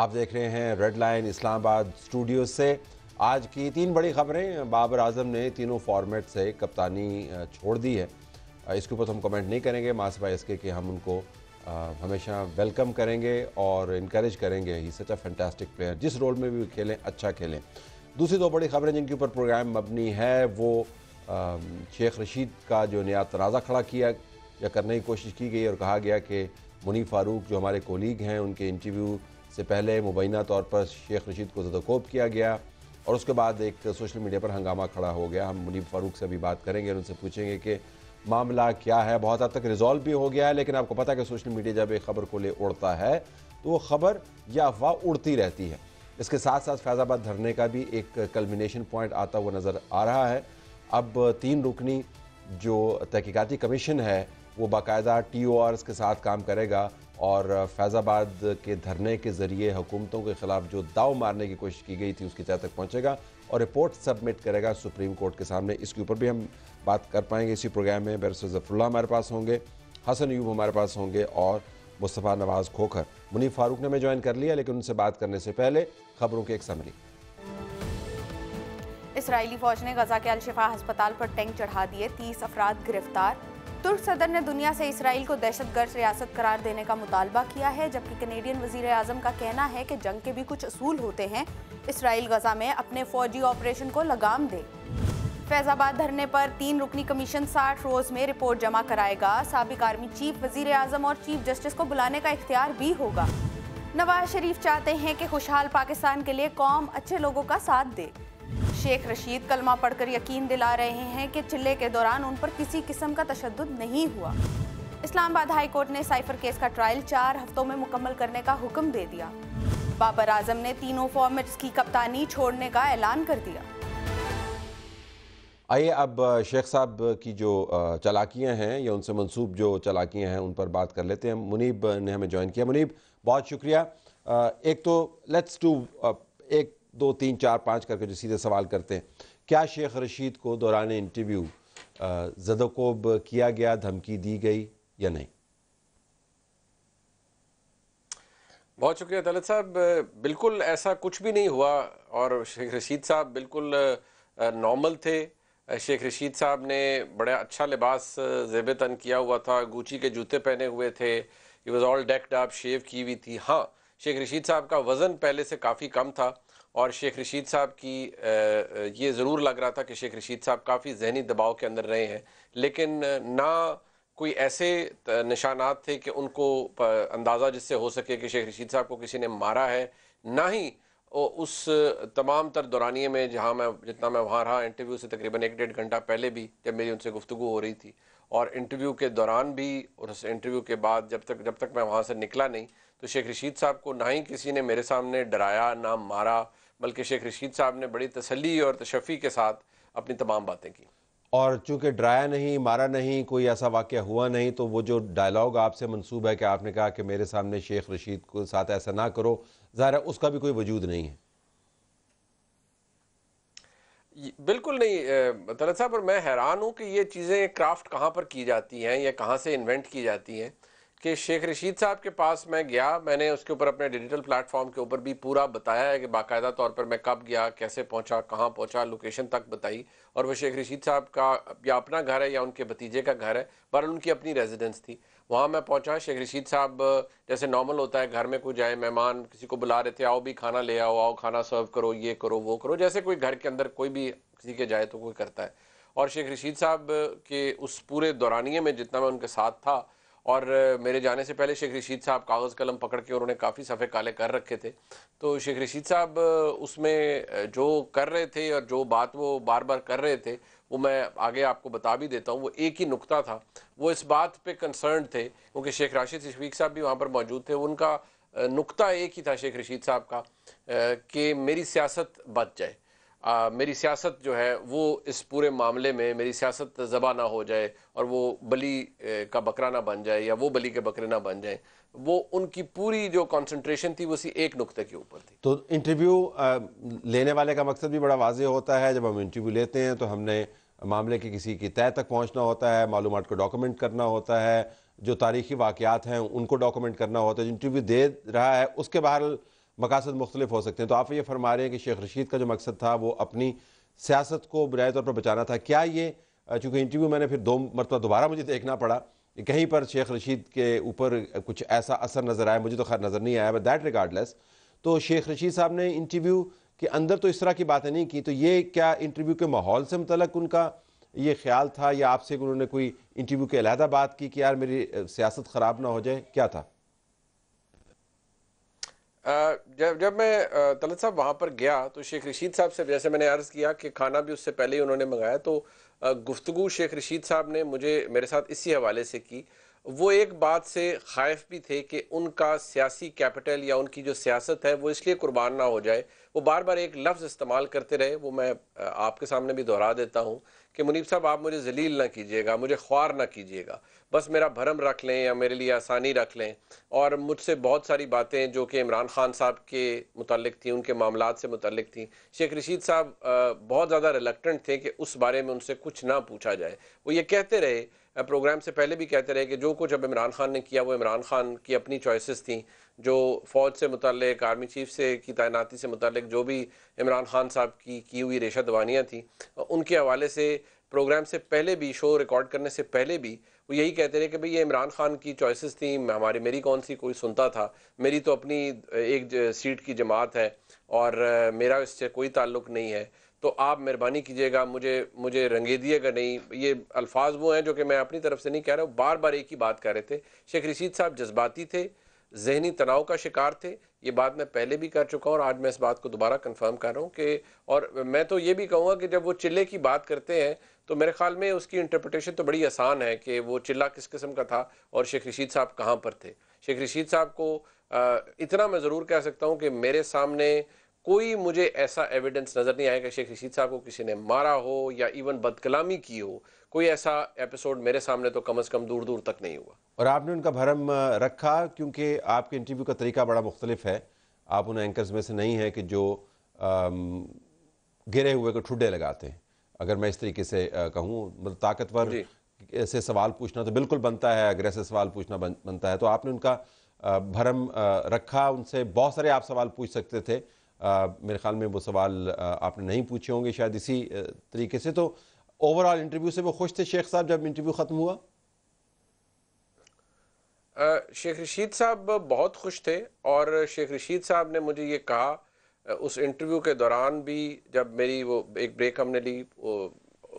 आप देख रहे हैं रेड लाइन इस्लामाबाद स्टूडियो से। आज की तीन बड़ी खबरें, बाबर आज़म ने तीनों फॉर्मेट से कप्तानी छोड़ दी है। इसके ऊपर तो हम कमेंट नहीं करेंगे मासबा इसके कि हम उनको हमेशा वेलकम करेंगे और इनक्रेज करेंगे। He such a fantastic player जिस रोल में भी खेलें अच्छा खेलें। दूसरी दो बड़ी खबरें जिनके ऊपर प्रोग्राम मबनी है, वो शेख रशीद का जो नया तनाज़ा खड़ा किया या करने की कोशिश की गई और कहा गया कि मुनी फारूक जो हमारे कोलीग हैं, उनके इंटरव्यू से पहले मुबैना तौर पर शेख रशीद को जदकोब किया गया और उसके बाद एक सोशल मीडिया पर हंगामा खड़ा हो गया। हम मुनीब फ़ारूक से अभी बात करेंगे और उनसे पूछेंगे कि मामला क्या है। बहुत हद तक रिजॉल्व भी हो गया है, लेकिन आपको पता है कि सोशल मीडिया जब एक खबर को ले उड़ता है तो वो खबर या अफवाह उड़ती रहती है। इसके साथ साथ फैज़ाबाद धरने का भी एक कल्मिनेशन पॉइंट आता हुआ नज़र आ रहा है। अब तीन रुकनी जो तहकीकती कमीशन है, वो बाकायदा टी ओ आर्स के साथ काम करेगा। और फैज़ाबाद के धरने के ज़रिए हुकूमतों के ख़िलाफ़ जो दाव मारने की कोशिश की गई थी, उसकी तय तक पहुँचेगा और रिपोर्ट सबमिट करेगा सुप्रीम कोर्ट के सामने। इसके ऊपर भी हम बात कर पाएँगे। इसी प्रोग्राम में बैरसर जफरुल्ला हमारे पास होंगे, हसन यूब हमारे पास होंगे और मुस्तफ़ा नवाज़ खोखर। मुनीफ फारूक ने हमें ज्वाइन कर लिया, लेकिन उनसे बात करने से पहले खबरों की एक समरी इसराइली फौज ने गजा के अलशिफा अस्पताल पर टैंक चढ़ा दिए, तीस अफराद गिरफ़्तार। तुर्क सदर ने दुनिया से इसराइल को दहशतगर्द रियासत करार देने का मुतालबा किया है, जबकि कनेडियन वज़ीर आज़म का कहना है कि जंग के भी कुछ असूल होते हैं। इसराइल गजा में अपने फौजी ऑपरेशन को लगाम दे। फैजाबाद धरने पर तीन रुकनी कमीशन साठ रोज में रिपोर्ट जमा कराएगा। सबक आर्मी चीफ वज़ीर आज़म और चीफ जस्टिस को बुलाने का इख्तियार भी होगा। नवाज़ शरीफ चाहते हैं कि खुशहाल पाकिस्तान के लिए कौम अच्छे लोगों का साथ दे। शेख रशीद कलमा पढ़कर यकीन दिला रहे हैं कि चिल्ले के दौरान उन पर किसी किस्म का तशद नहीं हुआ। इस्लामाबाद हाई कोर्ट ने साइफर केस का ट्रायल चार हफ्तों में मुकम्मल करने का हुक्म दे दिया। बाबर आज़म ने तीनों फॉर्मेट्स की कप्तानी छोड़ने का ऐलान कर दिया। आइए अब शेख साहब की जो चलाकियाँ हैं या उनसे मंसूब जो चलाकियाँ हैं उन पर बात कर लेते हैं। मुनीब ने हमें ज्वाइन किया। मुनीब, बहुत शुक्रिया। एक तो लेट्स डू एक दो, तीन, चार, पाँच करके जो सीधे सवाल करते हैं। क्या शेख रशीद को दौरान इंटरव्यू जदोकोब किया गया, धमकी दी गई या नहीं? बहुत शुक्रिया तलत साहब। बिल्कुल ऐसा कुछ भी नहीं हुआ और शेख रशीद साहब बिल्कुल नॉर्मल थे। शेख रशीद साहब ने बड़ा अच्छा लिबास जेब तन किया हुआ था, गुची के जूते पहने हुए थे। He was all decked up shave की हुई थी। हाँ शेख रशीद साहब का वज़न पहले से काफ़ी कम था। और शेख रशीद साहब की ये ज़रूर लग रहा था कि शेख रशीद साहब काफ़ी जहनी दबाव के अंदर रहे हैं। लेकिन ना कोई ऐसे निशानात थे कि उनको अंदाज़ा जिससे हो सके कि शेख रशीद साहब को किसी ने मारा है। ना ही उस तमाम तर दौरानिए में जहाँ मैं, जितना मैं वहाँ रहा, इंटरव्यू से तकरीबन एक डेढ़ घंटा पहले भी जब मेरी उनसे गुफ्तु हो रही थी। और इंटरव्यू के दौरान भी और उस इंटरव्यू के बाद जब तक जब तक मैं वहाँ से निकला नहीं तो शेख रशीद साहब को ना ही किसी ने मेरे सामने डराया, ना मारा बल्कि शेख रशीद साहब ने बड़ी तसली और तशफ़ी के साथ अपनी तमाम बातें की। और चूँकि डराया नहीं मारा नहीं कोई ऐसा वाक्य हुआ नहीं तो वो जो डायलॉग आपसे मंसूब है कि आपने कहा कि मेरे सामने शेख रशीद को साथ ऐसा ना करो ज़ाहिर है उसका भी कोई वजूद नहीं है। बिल्कुल नहीं तलत साहब और मैं हैरान हूँ कि ये चीज़ें क्राफ्ट कहाँ पर की जाती हैं या कहाँ से इन्वेंट की जाती हैं। कि शेख रशीद साहब के पास मैं गया, मैंने उसके ऊपर अपने डिजिटल प्लेटफॉर्म के ऊपर भी पूरा बताया है कि बाकायदा तौर पर मैं कब गया, कैसे पहुँचा, कहाँ पहुँचा लोकेशन तक बताई। और वो शेख रशीद साहब का या अपना घर है या उनके भतीजे का घर है, पर उनकी अपनी रेजिडेंस थी। वहाँ मैं पहुँचा, शेख रशीद साहब, जैसे नॉर्मल होता है, घर में कोई जाए मेहमान, किसी को बुला रहे थे, आओ भी खाना ले आओ आओ खाना सर्व करो, ये करो, वो करो, जैसे कोई घर के अंदर कोई भी किसी के जाए तो कोई करता है। और शेख रशीद साहब के उस पूरे दौरानिए में जितना मैं उनके साथ था और मेरे जाने से पहले शेख रशीद साहब कागज़ कलम पकड़ के उन्होंने काफ़ी सफ़े काले कर रखे थे। तो शेख रशीद साहब उसमें जो कर रहे थे और जो बात वो बार बार कर रहे थे, वो मैं आगे आपको बता भी देता हूँ, वो एक ही नुक्ता था। वो इस बात पे कंसर्न थे, क्योंकि शेख राशिद शफीक साहब भी वहाँ पर मौजूद थे, उनका नुक्ता एक ही था शेख रशीद साहब का कि मेरी सियासत बच जाए। आ, मेरी सियासत जो है वो इस पूरे मामले में मेरी सियासत ज़बा ना हो जाए और वो बली का बकरा ना बन जाए या वो बली के बकरे ना बन जाए वो उनकी पूरी जो कंसंट्रेशन थी वो सी एक नुक्ते के ऊपर थी। तो इंटरव्यू लेने वाले का मकसद भी बड़ा वाजे होता है। जब हम इंटरव्यू लेते हैं तो हमने मामले के किसी की तय तक पहुँचना होता है मालूम को डॉक्यूमेंट करना होता है जो तारीखी वाक़ात हैं उनको डॉक्यूमेंट करना होता है। इंटरव्यू दे रहा है उसके बहर मकासद मुख्तलिफ़ हो सकते हैं। तो आप ये फरमा रहे हैं कि शेख रशीद का जो मकसद था, वो अपनी सियासत को बुनियादी तौर पर बचाना था। क्या ये, चूँकि इंटरव्यू मैंने फिर दो मरतबा दोबारा मुझे देखना पड़ा कहीं पर शेख रशीद के ऊपर कुछ ऐसा असर नज़र आया, मुझे तो खैर नज़र नहीं आया बट दैट रिगार्डलेस तो शेख रशीद साहब ने इंटरव्यू के अंदर तो इस तरह की बातें नहीं की तो ये क्या इंटरव्यू के माहौल से मुतलक उनका ये ख्याल था, या आपसे उन्होंने कोई इंटरव्यू के अलहदा बात की कि यार मेरी सियासत ख़राब ना हो जाए? क्या था? जब जब मैं तलत साहब वहाँ पर गया तो शेख रशीद साहब से जैसे मैंने अर्ज़ किया कि खाना भी उससे पहले ही उन्होंने मंगाया तो गुफ्तु शेख रशीद साहब ने मुझे, मेरे साथ इसी हवाले से की। वो एक बात से खाइफ भी थे कि उनका सियासी कैपिटल या उनकी जो सियासत है, वो इसलिए कुर्बान ना हो जाए। वो बार बार एक लफ्ज़ इस्तेमाल करते रहे, वो मैं आपके सामने भी दोहरा देता हूँ। कि मुनीब साहब, आप मुझे जलील ना कीजिएगा, मुझे ख्वार ना कीजिएगा। बस मेरा भरम रख लें या मेरे लिए आसानी रख लें। और मुझसे बहुत सारी बातें जो कि इमरान खान साहब के मुतलक थी, उनके मामला से मुतलक थी। शेख रशीद साहब बहुत ज़्यादा रिलेक्टेंट थे कि उस बारे में उनसे कुछ ना पूछा जाए। वो ये कहते रहे प्रोग्राम से पहले भी कहते रहे कि जो कुछ अब इमरान खान ने किया, वो इमरान खान की अपनी चॉइसेस थी, जो फ़ौज से मुतलक आर्मी चीफ से की तैनाती से मुतलक जो भी इमरान खान साहब की की हुई रेशा दवानियाँ थी उनके हवाले से प्रोग्राम से पहले भी शो रिकॉर्ड करने से पहले भी वो यही कहते रहे कि भाई ये इमरान खान की चॉइसेस थी, हमारी, मेरी कौन सी कोई सुनता था, मेरी तो अपनी एक सीट की जमात है और मेरा इससे कोई ताल्लुक नहीं है। तो आप मेहरबानी कीजिएगा, मुझे मुझे रंगेदिएगा नहीं। ये अल्फाज वो हैं जो कि मैं अपनी तरफ़ से नहीं कह रहा हूँ बार बार एक ही बात कह रहे थे। शेख रशीद साहब जज्बाती थे, जहनी तनाव का शिकार थे, ये बात मैं पहले भी कर चुका हूँ और आज मैं इस बात को दोबारा कंफर्म कर रहा हूँ कि, और मैं तो ये भी कहूँगा कि जब वो चिल्ले की बात करते हैं तो मेरे ख्याल में उसकी इंटरप्रटेशन तो बड़ी आसान है कि वो चिल्ला किस किस्म का था और शेख रशीद साहब कहाँ पर थे। शेख रशीद साहब को इतना मैं ज़रूर कह सकता हूँ कि मेरे सामने कोई मुझे ऐसा एविडेंस नज़र नहीं आया कि शेख रशीद साहब को किसी ने मारा हो या इवन बदकलामी की हो। कोई ऐसा एपिसोड मेरे सामने तो कम अज़ कम दूर दूर तक नहीं हुआ। और आपने उनका भरम रखा क्योंकि आपके इंटरव्यू का तरीका बड़ा मुख्तलिफ़ है। आप उन एंकर्स में से नहीं है कि जो गिरे हुए को ठुड्डे लगाते हैं। अगर मैं इस तरीके से कहूँ मतलब ताकतवर से सवाल पूछना तो बिल्कुल बनता है अग्रेसिव सवाल पूछना बन, बनता है। तो आपने उनका भरम रखा उनसे बहुत सारे आप सवाल पूछ सकते थे। मेरे ख्याल में वो सवाल आपने नहीं पूछे होंगे शायद इसी तरीके से। तो ओवरऑल इंटरव्यू से वो खुश थे शेख साहब जब इंटरव्यू ख़त्म हुआ? शेख रशीद साहब बहुत खुश थे और शेख रशीद साहब ने मुझे ये कहा उस इंटरव्यू के दौरान भी जब मेरी वो एक ब्रेक हमने ली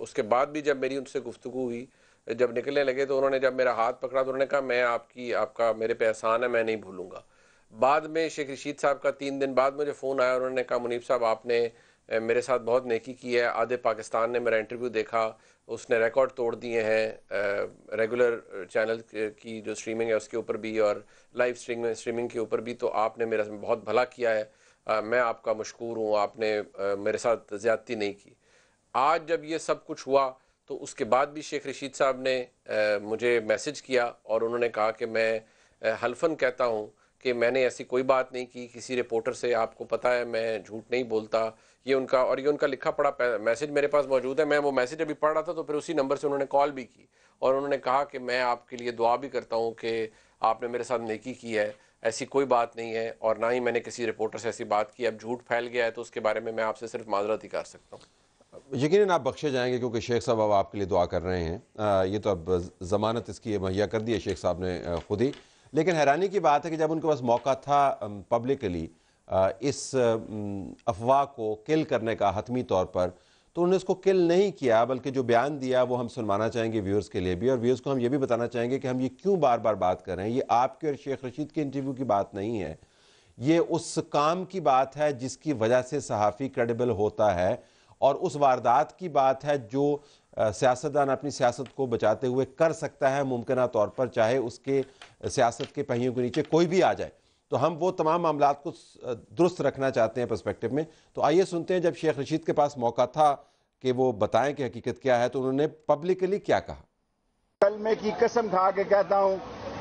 उसके बाद भी जब मेरी उनसे गुफ्तु हुई, जब निकलने लगे तो उन्होंने जब मेरा हाथ पकड़ा तो उन्होंने कहा, मैं आपकी, आपका, मेरे पे एहसान है, मैं नहीं भूलूँगा। बाद में शेख रशीद साहब का तीन दिन बाद मुझे फ़ोन आया उन्होंने कहा मुनीब साहब आपने मेरे साथ बहुत नेकी की है। आधे पाकिस्तान ने मेरा इंटरव्यू देखा उसने रिकॉर्ड तोड़ दिए हैं रेगुलर चैनल की जो स्ट्रीमिंग है उसके ऊपर भी और लाइव स्ट्रीमिंग स्ट्रीमिंग के ऊपर भी तो आपने मेरा बहुत भला किया है। आ, मैं आपका मशहूर हूँ आपने आ, मेरे साथ ज़्यादती नहीं की। आज जब ये सब कुछ हुआ तो उसके बाद भी शेख रशीद साहब ने आ, मुझे मैसेज किया और उन्होंने कहा कि मैं हल्फन कहता हूँ कि मैंने ऐसी कोई बात नहीं की किसी रिपोर्टर से आपको पता है मैं झूठ नहीं बोलता ये उनका और ये उनका लिखा पड़ा मैसेज मेरे पास मौजूद है मैं वो मैसेज अभी पढ़ रहा था तो फिर उसी नंबर से उन्होंने कॉल भी की और उन्होंने कहा कि मैं आपके लिए दुआ भी करता हूँ कि आपने मेरे साथ नेकी की है ऐसी कोई बात नहीं है और ना ही मैंने किसी रिपोर्टर से ऐसी बात की अब झूठ फैल गया है तो उसके बारे में मैं आपसे सिर्फ़ माजरत ही कर सकता हूँ। यकीन आप बख्शे जाएँगे क्योंकि शेख साहब अब आपके लिए दुआ कर रहे हैं। आ, ये तो अब ज़मानत इसकी मुहैया कर दी है शेख साहब ने खुद ही। लेकिन हैरानी की बात है कि जब उनके पास मौका था पब्लिकली इस अफवाह को किल करने का हतमी तौर पर तो उन्होंने इसको किल नहीं किया, बल्कि जो बयान दिया वो हम सुनवाना चाहेंगे व्यूअर्स के लिए भी, और व्यूअर्स को हम ये भी बताना चाहेंगे कि हम ये क्यों बार बार बात कर रहे हैं। ये आपके और शेख रशीद के इंटरव्यू की बात नहीं है। ये उस काम की बात है जिसकी वजह से सहाफ़ी क्रेडिबल होता है, और उस वारदात की बात है जो सियासतदान अपनी सियासत को बचाते हुए कर सकता है मुमकिन तौर पर, चाहे उसके सियासत के पहियों के नीचे कोई भी आ जाए। तो हम वो तमाम मामला को दुरुस्त रखना चाहते हैं परस्पेक्टिव में। तो आइए सुनते हैं जब शेख रशीद के पास मौका था कि वो बताएँ कि हकीकत क्या है तो उन्होंने पब्लिकली क्या कहा। कल मैं की कसम खा के कहता हूँ,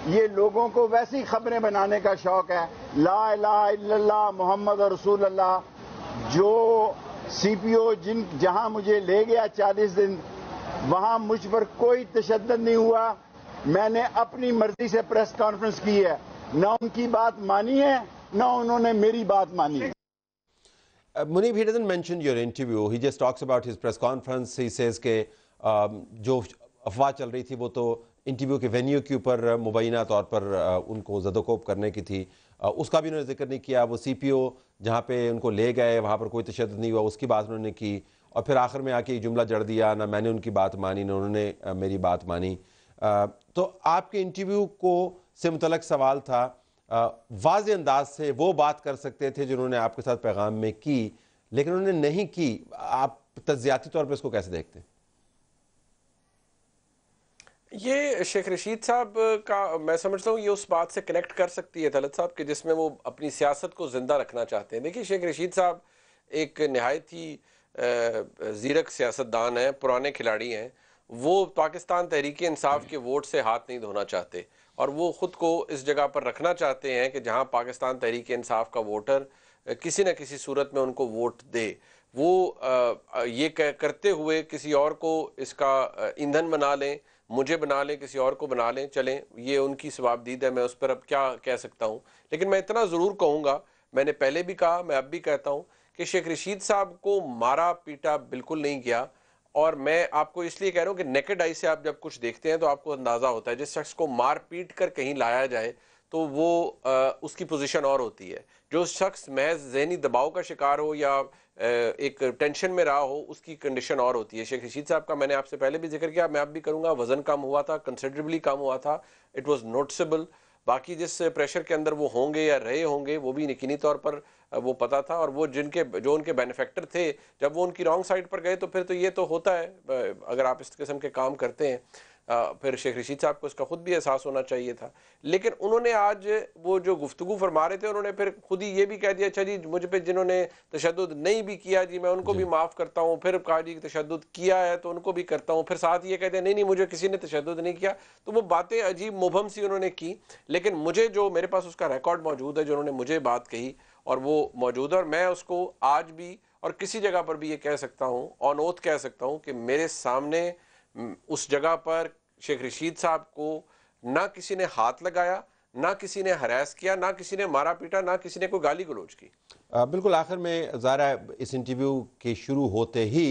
ये लोगों को वैसी खबरें बनाने का शौक है। ला ला मोहम्मद रसूल अल्लाह जो सीपीओ जिन, जहाँ मुझे ले गया 40 दिन वहाँ मुझ पर कोई तशद नहीं हुआ। मैंने अपनी मर्ज़ी से प्रेस कॉन्फ्रेंस की है। ना उनकी बात मानी है ना उन्होंने मेरी बात मानी है। Uh, Munib, he doesn't mention your interview. He just talks about his press conference. He says कि जो अफवाह चल रही थी वो तो इंटरव्यू के वेन्यू के ऊपर मुबैना तौर पर उनको जदोकोप करने की थी उसका भी उन्होंने ज़िक्र नहीं किया वो सी पी ओ जहाँ पे उनको ले गए वहाँ पर कोई तशद नहीं हुआ उसकी बात उन्होंने की और फिर आखिर में आके एक जुमला जड़ दिया ना मैंने उनकी बात मानी ना उन्होंने मेरी बात मानी। uh, तो आपके इंटरव्यू को से मुतलक सवाल था वाज अंदाज से वो बात कर सकते थे जिन्होंने आपके साथ पैगाम में की लेकिन उन्होंने नहीं की। आप तजियाती तौर पर इसको कैसे देखते? हैं ये शेख रशीद साहब का मैं समझता हूँ ये उस बात से कनेक्ट कर सकती है तलत साहब कि जिसमें वो अपनी सियासत को ज़िंदा रखना चाहते हैं। देखिए शेख रशीद साहब एक नहायत ही ज़ीरक सियासतदान हैं, पुराने खिलाड़ी हैं, वो पाकिस्तान तहरीक इंसाफ के वोट से हाथ नहीं धोना चाहते और वो ख़ुद को इस जगह पर रखना चाहते हैं कि जहाँ पाकिस्तान तहरीक इंसाफ का वोटर किसी न किसी सूरत में उनको वोट दे। वो ये करते हुए किसी और को इसका ईंधन बना लें, मुझे बना लें, किसी और को बना लें, चलें, ये उनकी सवाबदीद है, मैं उस पर अब क्या कह सकता हूँ? लेकिन मैं इतना ज़रूर कहूँगा, मैंने पहले भी कहा, मैं अब भी कहता हूँ कि शेख रशीद साहब को मारा पीटा बिल्कुल नहीं किया और मैं आपको इसलिए कह रहा हूँ कि नेकेड आई से आप जब कुछ देखते हैं तो आपको अंदाज़ा होता है जिस शख्स को मार पीट कर कहीं लाया जाए तो वो आ, उसकी पोजीशन और होती है। जो शख्स महज जहनी दबाव का शिकार हो या एक टेंशन में रहा हो उसकी कंडीशन और होती है। शेख रशीद साहब का मैंने आपसे पहले भी ज़िक्र किया मैं आप भी करूँगा। वज़न कम हुआ था कंसिडरेबली कम हुआ था। इट वॉज़ नोटिसबल बाकी जिस प्रेशर के अंदर वो होंगे या रहे होंगे वो भी यकीनी तौर पर वो पता था और वो जिनके जो उनके बेनिफेक्टर थे जब वो उनकी रॉन्ग साइड पर गए तो फिर तो ये तो होता है। अगर आप इस किस्म के काम करते हैं फिर शेख रशीद साहब को इसका खुद भी एहसास होना चाहिए था। लेकिन उन्होंने आज वो जो गुफ्तु फरमा रहे थे उन्होंने फिर खुद ही ये भी कह दिया अच्छा जी मुझ पर जिन्होंने तशद नहीं भी किया जी मैं उनको भी माफ़ करता हूँ फिर कहा जी तशद किया है तो उनको भी करता हूँ। फिर साथ ये कहते हैं नहीं नहीं मुझे किसी ने तशद नहीं किया। तो वो बातें अजीब मुबम सी उन्होंने की लेकिन मुझे जो मेरे पास उसका रिकॉर्ड मौजूद है जो उन्होंने मुझे बात कही और वो मौजूद है। और मैं उसको आज भी और किसी जगह पर भी ये कह सकता हूँ ऑन ओथ कह सकता हूँ कि मेरे सामने उस जगह पर शेख रशीद साहब को ना किसी ने हाथ लगाया ना किसी ने हरास किया ना किसी ने मारा पीटा ना किसी ने कोई गाली गलोच की। आ, बिल्कुल आखिर में ज़ारा इस इंटरव्यू के शुरू होते ही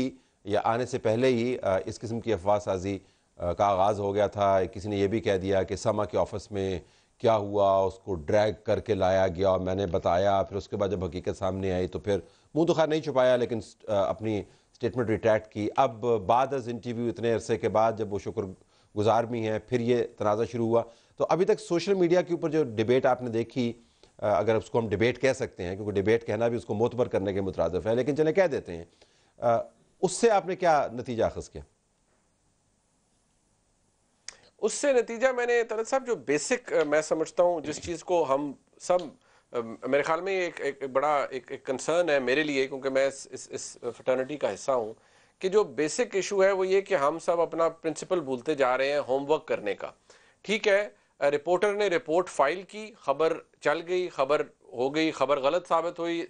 या आने से पहले ही आ, इस किस्म की अफवाह साजी का आगाज़ हो गया था। किसी ने यह भी कह दिया कि समा के ऑफ़िस में क्या हुआ, उसको ड्रैग करके लाया गया और मैंने बताया, फिर उसके बाद जब हकीकत सामने आई तो फिर मुँह तो खैर नहीं छुपाया, लेकिन अपनी स्टेटमेंट रिट्रैक्ट की। अब बाद अज इंटरव्यू इतने अरसे के बाद जब वो शुक्र गुजार भी हैं, फिर ये तनाज़ा शुरू हुआ। तो अभी तक सोशल मीडिया के ऊपर जो डिबेट आपने देखी अगर उसको हम डिबेट कह सकते हैं, क्योंकि डिबेट कहना भी उसको मोतबर करने के मुतरदफ है, लेकिन चले कह देते हैं। उससे आपने क्या नतीजा अखज किया? उससे नतीजा मैंने तरत साहब जो बेसिक मैं समझता हूँ जिस चीज़ को हम सब मेरे ख्याल में एक, एक बड़ा एक, एक कंसर्न है मेरे लिए क्योंकि मैं इस इस, इस फटर्निटी का हिस्सा हूँ कि जो बेसिक इशू है वो ये कि हम सब अपना प्रिंसिपल भूलते जा रहे हैं होमवर्क करने का। ठीक है रिपोर्टर ने रिपोर्ट फ़ाइल की खबर चल गई खबर हो गई खबर गलत साबित हुई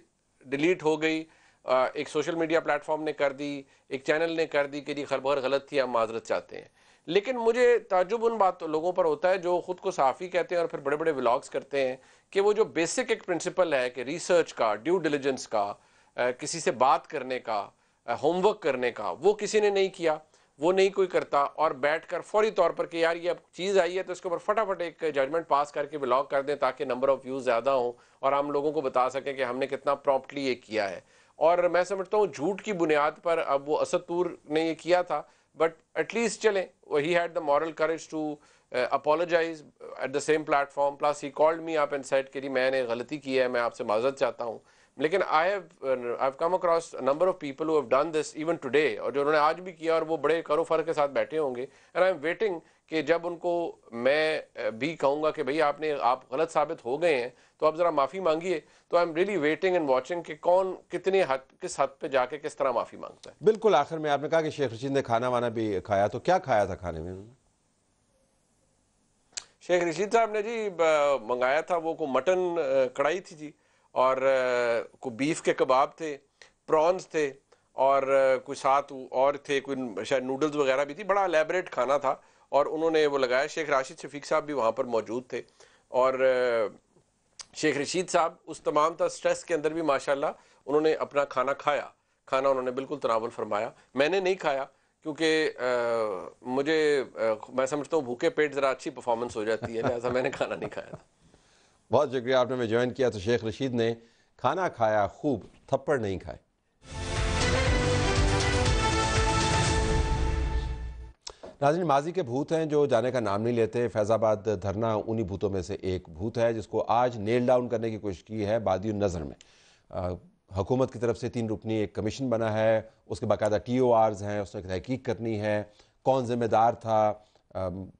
डिलीट हो गई एक सोशल मीडिया प्लेटफॉर्म ने कर दी, एक चैनल ने कर दी कि जी खबर गलत थी, हम माजरत चाहते हैं। लेकिन मुझे ताजुब उन बात लोगों पर होता है जो खुद को साफ़ी कहते हैं और फिर बड़े बड़े व्लॉग्स करते हैं कि वो जो बेसिक एक प्रिंसिपल है कि रिसर्च का, ड्यू डिलीजेंस का किसी से बात करने का होमवर्क करने का, वो किसी ने नहीं किया, वो नहीं कोई करता और बैठकर फौरी तौर पर कि यार ये अब चीज़ आई है तो इसके ऊपर फटाफट एक जजमेंट पास करके ब्लॉग कर दें ताकि नंबर ऑफ़ व्यूज़ ज़्यादा हो और हम लोगों को बता सकें कि हमने कितना प्रॉम्प्टली ये किया है। और मैं समझता हूँ झूठ की बुनियाद पर अब वो असदूर ने ये किया था बट एटलीस्ट चलें। He had the moral courage to apologise at the same platform plus he called me आप इन साइड कि मैंने गलती की है, मैं आपसे माजरत चाहता हूँ। लेकिन I have I come across number of people who have done this even today और जो उन्होंने आज भी किया और वो बड़े करो फर के साथ बैठे होंगे। एंड आई एम वेटिंग कि जब उनको मैं भी कहूँगा कि भाई आपने आप गलत साबित हो गए हैं तो आप ज़रा माफ़ी मांगिए। तो I am really waiting and watching कि कौन कितने हद किस हद पे जाके किस तरह माफ़ी माँगता है। बिल्कुल आखिर में आपने कहा कि शेख रशीद ने खाना वाना भी खाया तो क्या खाया था खाने में शेख रशीद साहब ने जी मंगाया था वो को मटन कढ़ाई थी जी और को बीफ के कबाब थे प्रॉन्स थे और कोई साथ और थे कोई शायद नूडल्स वगैरह भी थी बड़ा एलेबरेट खाना था और उन्होंने वो लगाया। शेख राशिद शफीक साहब भी वहाँ पर मौजूद थे और शेख रशीद साहब उस तमाम तर स्ट्रेस के अंदर भी माशाल्लाह उन्होंने अपना खाना खाया। खाना उन्होंने बिल्कुल तनावल फरमाया। मैंने नहीं खाया क्योंकि मुझे आ, मैं समझता हूँ भूखे पेट ज़रा अच्छी परफॉर्मेंस हो जाती है लिहाजा मैंने खाना नहीं खाया था। बहुत शुक्रिया आपने मैं ज्वाइन किया तो शेख रशीद ने खाना खाया खूब थप्पड़ नहीं खाए। नाजिन माजी के भूत हैं जो जाने का नाम नहीं लेते। फैज़ाबाद धरना उन्हीं भूतों में से एक भूत है जिसको आज नेल डाउन करने की कोशिश की है बादी नज़र में। हुकूमत की तरफ़ से तीन रुकनी एक कमीशन बना है। उसके बाकायदा टी ओ आर्स हैं, उसने तहकीक करनी है। कौन ज़िम्मेदार था?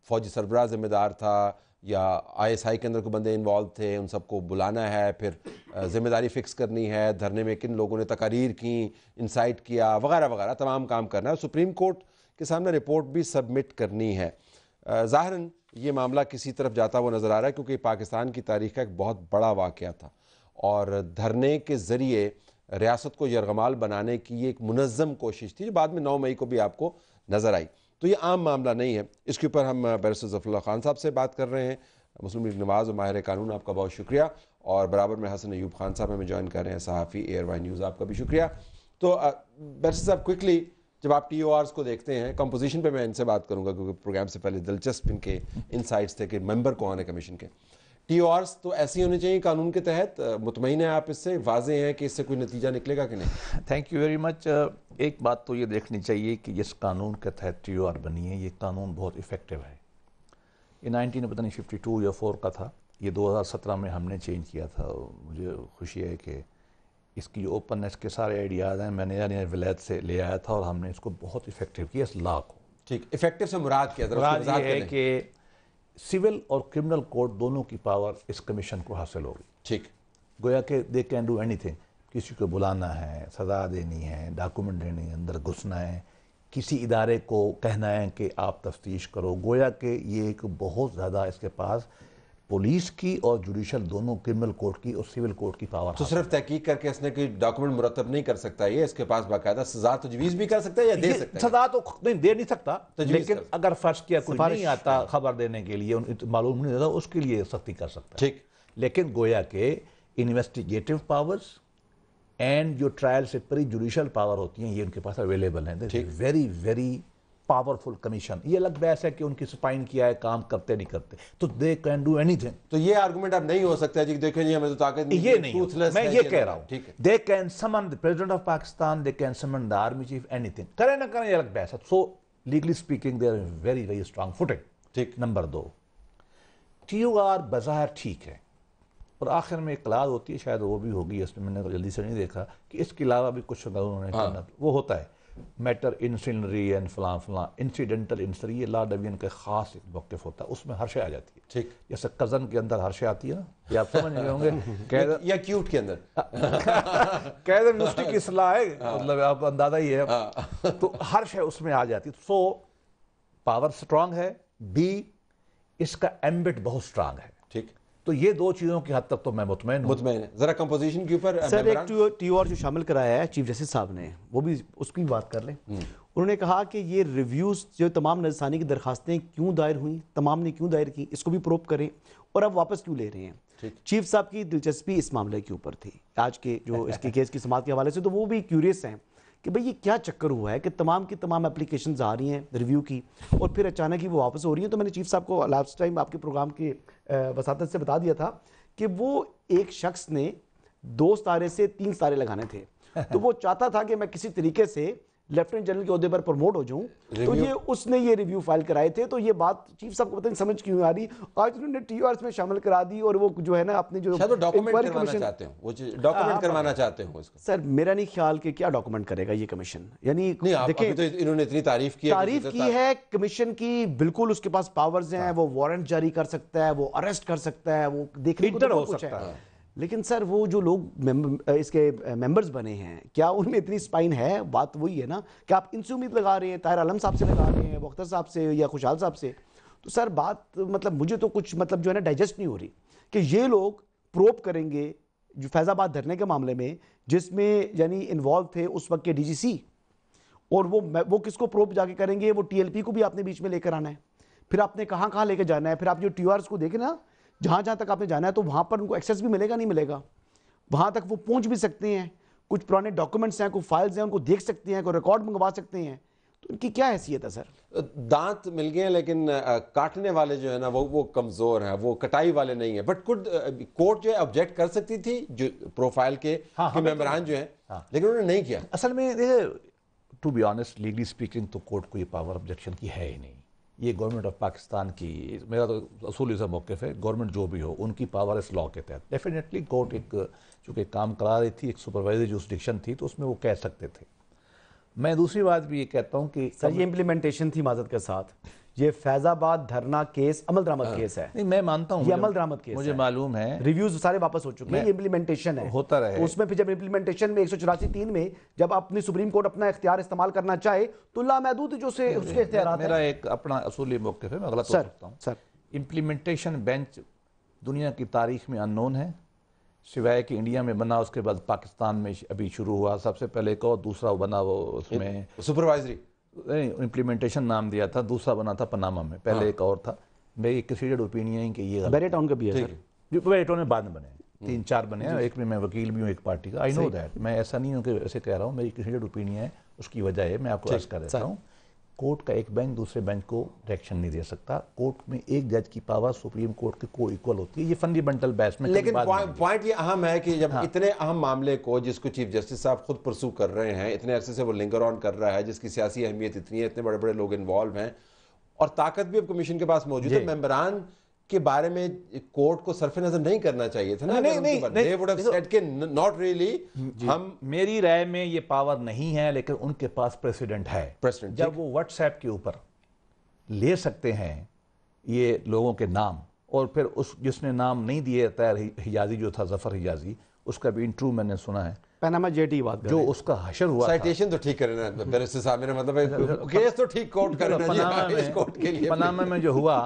फ़ौजी सरबराह ज़िम्मेदार था या आई एस आई के अंदर कोई बंदे इन्वॉल्व थे, उन सबको बुलाना है, फिर ज़िम्मेदारी फ़िक्स करनी है, धरने में किन लोगों ने तकारीर की इंसाइट किया, वगैरह वगैरह, तमाम काम करना है। सुप्रीम कोर्ट के सामने रिपोर्ट भी सबमिट करनी है। ज़ाहरन ये मामला किसी तरफ़ जाता हुआ नज़र आ रहा है क्योंकि पाकिस्तान की तारीख का एक बहुत बड़ा वाक़ था और धरने के ज़रिए रियासत को यरगमाल बनाने की एक मुनज़म कोशिश थी जो बाद में नौ मई को भी आपको नज़र आई। तो ये आम मामला नहीं है। इसके ऊपर हम बैरिस्टर जफरुल्ला खान साहब से बात कर रहे हैं। मुस्लिम लीग नवाज़ और माहिर कानून आपका बहुत शुक्रिया और बराबर में हसन अयूब खान साहब हमें ज्वाइन कर रहे हैं। सहाफ़ी एयर वाई न्यूज़, आपका भी शुक्रिया। तो बैरिस्टर साहब क्विकली जब आप टी को देखते हैं कंपोजिशन पे मैं इनसे बात करूँगा, क्योंकि प्रोग्राम से पहले दिलचस्प इनके इनसाइट्स थे कि मेंबर कौन है कमीशन के। टी तो ऐसी होनी चाहिए कानून के तहत। मुतमिन है आप इससे, वाजे हैं कि इससे कोई नतीजा निकलेगा कि नहीं? थैंक यू वेरी मच एक बात तो ये देखनी चाहिए कि जिस कानून के तहत टी बनी है, ये कानून बहुत इफ़ेक्टिव है। ये नाइनटीन पता नहीं फिफ्टी टू या फोर का था। ये 2017 में हमने चेंज किया था। मुझे खुशी है कि इसकी जो ओपननेस के सारे आइडियाज़ हैं मैंने यानी विलायत से ले आया था और हमने इसको बहुत इफ़ेक्टिव किया इस लॉ को। ठीक इफ़ेक्टिव से मुराद किया मुराद ये है कि सिविल और क्रिमिनल कोर्ट दोनों की पावर इस कमीशन को हासिल होगी ठीक। गोया कि दे कैन डू एनीथिंग किसी को बुलाना है सज़ा देनी है डॉक्यूमेंट देनी है अंदर घुसना है किसी इदारे को कहना है कि आप तफ्तीश करो। गोया कि ये एक बहुत ज़्यादा इसके पास पुलिस की और जुडिशल दोनों क्रिमिनल कोर्ट की और सिविल कोर्ट की पावर तो सिर्फ़ तहकीक करके इसने कोई डॉक्यूमेंट मुरतब नहीं कर सकता ये इसके पास बाकायदा सजा तजवीज़ भी कर सकता है या दे सकता है? सजा तो नहीं दे नहीं सकता लेकिन अगर फ़र्ज़ किया कोई नहीं आता खबर देने के लिए मालूम नहीं देता उसके लिए सख्ती कर सकता ठीक। लेकिन गोया के इन्वेस्टिगेटिव पावर्स एंड जो ट्रायल से परी जुडिशल पावर होती हैं ये उनके पास अवेलेबल हैं। वेरी वेरी पावरफुल कमीशन ये अलग बहस है कि उनकी स्पाइन किया है काम करते नहीं करते। तो दे कैन डू एनीथिंग तो ये आर्गुमेंट अब नहीं हो सकता जी देखें जी हमें तो ताकत नहीं ये नहीं मैं ये कह रहा हूँ। They can summon the president of Pakistan they can summon the army chief anything करें ना करें ये अलग बहस है। So legally speaking they are very very strong footed ठीक। नंबर दो। टी यू आर बाज़ार ठीक है और आखिर में एक क्लास होती है शायद वो भी होगी इसमें मैंने जल्दी से नहीं देखा कि इसके अलावा भी कुछ उन्होंने हाँ। वो होता है। मैटर इंसिनरी एंड फलां फलां इंसिडेंटल इंसरी ये ला डवियन के खास एक मौक़ होता है उसमें हर्षे आ जाती है। ठीक। जैसे कज़न के अंदर हर्षे आती है ना ये आप समझ रहे होंगे। या क्यूट के अंदर। कैद यूनिवर्सिटी की सलाह है हाँ। मतलब आप अंदाज़ा ही है। हाँ। तो हर्ष है उसमें आ जाती है। सो पावर स्ट्रांग है बी इसका एम्बिट बहुत स्ट्रांग है। ठीक। तो ये दो चीज़ों की हद तक तो मैं मुतमैन मुतमैन जरा कंपोजिशन के ऊपर सर एक टी और जो शामिल कराया है चीफ जस्टिस साहब ने वो भी उसकी बात कर लें। हम्म। उन्होंने कहा कि ये रिव्यूज़ जो तमाम नजसानी की दरखास्तें क्यों दायर हुई तमाम ने क्यों दायर की इसको भी प्रूव करें और अब वापस क्यों ले रहे हैं? चीफ साहब की दिलचस्पी इस मामले के ऊपर थी। आज के जो इसके केस की समाप्त के हवाले से तो वो भी क्यूरियस हैं। कि भाई ये क्या चक्कर हुआ है कि तमाम की तमाम एप्लीकेशन आ रही हैं रिव्यू की और फिर अचानक ही वो वापस हो रही हैं। तो मैंने चीफ साहब को लास्ट टाइम आपके प्रोग्राम के वसात से बता दिया था कि वो एक शख्स ने दो तारे से तीन तारे लगाने थे। तो वो चाहता था कि मैं किसी तरीके से लेफ्टिनेंट जनरल के अहदे पर प्रमोट हो जाऊँ तो ये उसने ये रिव्यू फ़ाइल कराए थे तो ये बात चीफ साहब को पता नहीं समझ क्यों आ रही। आज उन्होंने टी में शामिल करा दी और वो जो है ना अपने जो डॉक्यूमेंट करवाना चाहते हो वो डॉक्यूमेंट हाँ, करवाना चाहते हो सर मेरा नहीं ख्याल कि क्या डॉक्यूमेंट करेगा ये कमीशन यानी देखिए तो इन्होंने इतनी तारीफ़ की तारीफ़ की है कमीशन की बिल्कुल उसके पास पावर्स हैं हाँ। वो वारंट जारी कर सकता है वो अरेस्ट कर सकता है वो देखने को तो हो। सकता है। लेकिन सर, वो जो लोग इसके मेंबर्स बने हैं, क्या उनमें इतनी स्पाइन है? बात वही है ना? कि आप इनसे उम्मीद लगा रहे हैं, ताहिर आलम साहब से लगा रहे हैं वख्तर साहब से या खुशहाल साहब से? तो सर, बात मतलब मुझे तो कुछ मतलब जो है ना डाइजेस्ट नहीं हो रही कि ये लोग प्रोप करेंगे जो फैज़ाबाद धरने के मामले में, जिसमें यानी इन्वॉल्व थे उस वक्त के डीजीसी और वो वो किसको प्रोप जाके करेंगे? वो टीएलपी को भी आपने बीच में लेकर आना है। फिर आपने कहाँ कहाँ लेकर जाना है? फिर आप जो टी को देखें ना जहाँ जहाँ तक आपने जाना है तो वहाँ पर उनको एक्सेस भी मिलेगा नहीं मिलेगा? वहाँ तक वो पहुँच भी सकते हैं। कुछ पुराने डॉक्यूमेंट्स हैं कुछ फाइल्स हैं उनको देख सकते हैं कोई रिकॉर्ड मंगवा सकते हैं। तो इनकी क्या हैसियत है सर? दांत मिल गए हैं लेकिन काटने वाले जो है ना वो वो कमज़ोर है वो कटाई वाले नहीं है। बट कुड कोर्ट जो है ऑब्जेक्ट कर सकती थी जो प्रोफ़ाइल के हाँ, हाँ, मेंबरान जो हैं लेकिन उन्होंने नहीं किया। असल में to be honest legally speaking तो कोर्ट को ये पावर ऑब्जेक्शन की है ही नहीं। ये गवर्नमेंट ऑफ़ पाकिस्तान की, मेरा तो असूल सा मौक़ है गवर्नमेंट जो भी हो, उनकी पावर इस लॉ के तहत। डेफिनेटली कोर्ट एक, चूँकि काम करा रही थी, एक सुपरवाइजरी जुरिस्डिक्शन थी तो उसमें वो कह सकते थे। मैं दूसरी बात भी ये कहता हूँ कि सर, ये इम्प्लीमेंटेशन थी माजद के साथ। ये फैजाबाद धरना केस अमल दरामद केस है। नहीं मैं मानता हूँ ये अमल दरामद केस मुझे मालूम है। रिव्यूज़ सारे वापस हो चुके हैं ये इम्प्लीमेंटेशन है। होता रहे। तो उसमें फिर जब इम्प्लीमेंटेशन में एक सौ चौरासी तीन में जब अपनी सुप्रीम कोर्ट अपना इख्तियार इस्तेमाल करना चाहे तो लामहदूद जो से उसके इख्तियार मेरा एक अपना असूली मौकफ है मैं गलत सर सकता हूँ। सर। इम्प्लीमेंटेशन बेंच दुनिया की तारीख में अननोन है। सिवाय कि इंडिया में बना उसके बाद पाकिस्तान में अभी शुरू हुआ। सबसे पहले एक और दूसरा बना वो उसमें। सुपरवाइजरी इम्प्लीमेंटेशन नाम दिया था दूसरा बना था पनामा में पहले हाँ। एक और था। मेरी कंसीडर्ड ओपिनियन है कि ये गलत बेरे टाउन का भी है सर। जो वेटों में बाद में बने तीन चार बने हैं। एक में मैं वकील भी हूँ एक पार्टी का। आई नो दैट मैं ऐसा नहीं हूँ कि ऐसे कह रहा हूँ मेरी कंसीडर्ड ओपिनियन है उसकी वजह है मैं आपको अर्ज़ कर देता हूँ। कोर्ट का एक बेंच दूसरे बेंच को डायरेक्शन नहीं दे सकता कोर्ट में एक जज की पावर सुप्रीम कोर्ट के को इक्वल होती है ये फंडामेंटल बहस में लेकिन। पॉइंट ये अहम है कि जब हाँ। इतने अहम मामले को जिसको चीफ जस्टिस साहब खुद परसू कर रहे हैं इतने अरसे से वो लिंगर ऑन कर रहा है जिसकी सियासी अहमियत इतनी है इतने बड़े बड़े लोग इन्वॉल्व हैं और ताकत भी अब कमीशन के पास मौजूद है मेंबरान के बारे में कोर्ट को सरफे नज़र नहीं करना चाहिए था ना नहीं, नहीं, नहीं, दे वुड हैव सेड कि नॉट रियली हम मेरी राय में ये पावर नहीं है लेकिन उनके पास प्रेसिडेंट है। Precedent, जब वो व्हाट्सएप के ऊपर ले सकते हैं ये लोगों के नाम और फिर उस जिसने नाम नहीं दिए तैर हिजाजी जो था ज़फ़र हिजाजी उसका भी इंटरव्यू मैंने सुना है। पैनामा जेटी बात जो उसका हशर हुआ साइटेशन तो ठीक करें ना बैरिस्टर साहब मेरा मतलब केस तो ठीक कोर्ट करें ना जी, पनामा हाँ, इस कोर्ट के लिए पनामा में जो हुआ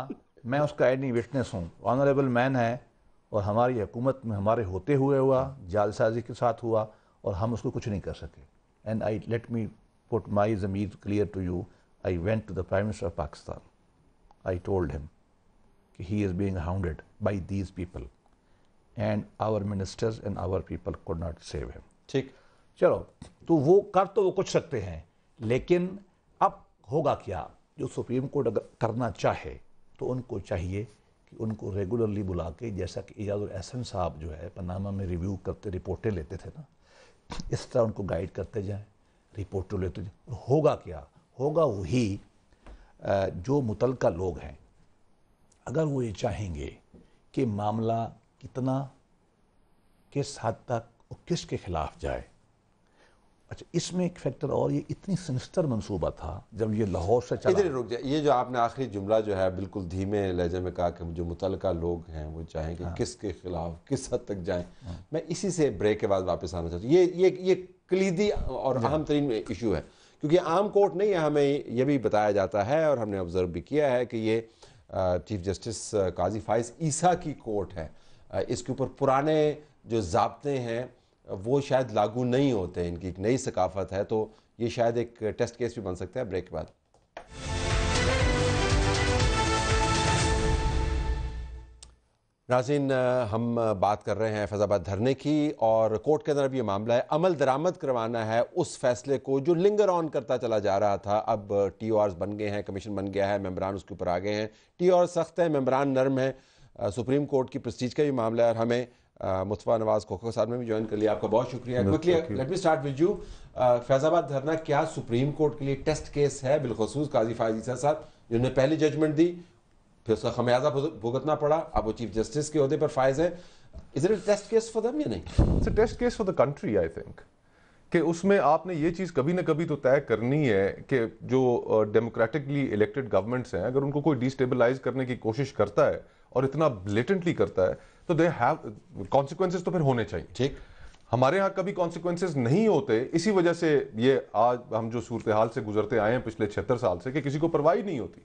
मैं उसका एडनी विटनेस हूँ। ऑनरेबल मैन है और हमारी हुकूमत में हमारे होते हुए हुआ जालसाजी के साथ हुआ और हम उसको कुछ नहीं कर सके। And I let me put my zameer clear to you I went to the prime minister of Pakistan I told him कि he is being hounded by these people and our ministers and our people could not save him ठीक। चलो तो वो कर तो वो कुछ सकते हैं लेकिन अब होगा क्या? जो सुप्रीम कोर्ट अगर करना चाहे तो उनको चाहिए कि उनको रेगुलरली बुला के, जैसा कि एजाजुल एहसन साहब जो है, पनामा में रिव्यू करते रिपोर्टें लेते थे ना, इस तरह उनको गाइड करते जाएँ रिपोर्टें लेते जाएँ। होगा क्या? होगा वही जो मुतलका लोग हैं। अगर वो ये चाहेंगे कि मामला कितना, किस हद तक और किसके खिलाफ जाए अच्छा इसमें एक फैक्टर और ये इतनी सिनिस्टर मंसूबा था जब ये लाहौर से चला। इधर रुक जाए। ये जो आपने आखिरी जुमला जो है बिल्कुल धीमे लहजे में कहा कि जो मुतलका लोग हैं वो चाहें कि किसके खिलाफ किस हद तक जाएँ। मैं इसी से ब्रेक के बाद वापस आना चाहता हूँ। ये ये ये कलीदी और अहम तरीन इशू है। क्योंकि आम कोर्ट नहीं है हमें ये भी बताया जाता है और हमने ऑब्ज़र्व भी किया है कि ये चीफ जस्टिस काजी फाइज ईसा की कोर्ट है। इसके ऊपर पुराने जो जबते हैं वो शायद लागू नहीं होते, इनकी एक नई सकाफत है तो ये शायद एक टेस्ट केस भी बन सकता है ब्रेक के बाद। नाजिन, हम बात कर रहे हैं फैज़ाबाद धरने की, और कोर्ट के अंदर अब ये मामला है, अमल दरामद करवाना है उस फैसले को जो लिंगर ऑन करता चला जा रहा था। अब टी बन गए हैं, कमीशन बन गया है मेम्बरान उसके ऊपर आ गए हैं। टी सख्त है मेम्बरान नरम है। सुप्रीम कोर्ट की प्रस्टीज का भी मामला है, और हमें मुस्तफ़ा नवाज़ खोखो साहब ने भी ज्वाइन कर लिया। आपका बहुत शुक्रिया। Quickly let me start with you Faizabad dharna क्या सुप्रीम कोर्ट के लिए टेस्ट केस है? बिलखसूस काजी फायजीसा साहब जिन्होंने पहली जजमेंट दी फिर उसका खमियाजा भुगतना पड़ा। अब वो चीफ जस्टिस के अहदे पर फायज है। Is it test case for them या नहीं? It's test case for the country I think कि उसमें आपने ये चीज़ कभी ना कभी तो तय करनी है कि जो डेमोक्रेटिकली इलेक्टेड गवर्नमेंट्स हैं अगर उनको कोई डिस्टेबलाइज करने की कोशिश करता है और इतना ब्लेटेंटली करता है तो दे हैव कॉन्सिक्वेंसेज तो फिर होने चाहिए। ठीक। हमारे यहाँ कभी कॉन्सिक्वेंसेज नहीं होते इसी वजह से ये आज हम जो सूरत हाल से गुजरते आए हैं पिछले छिहत्तर साल से कि किसी को परवाही नहीं होती।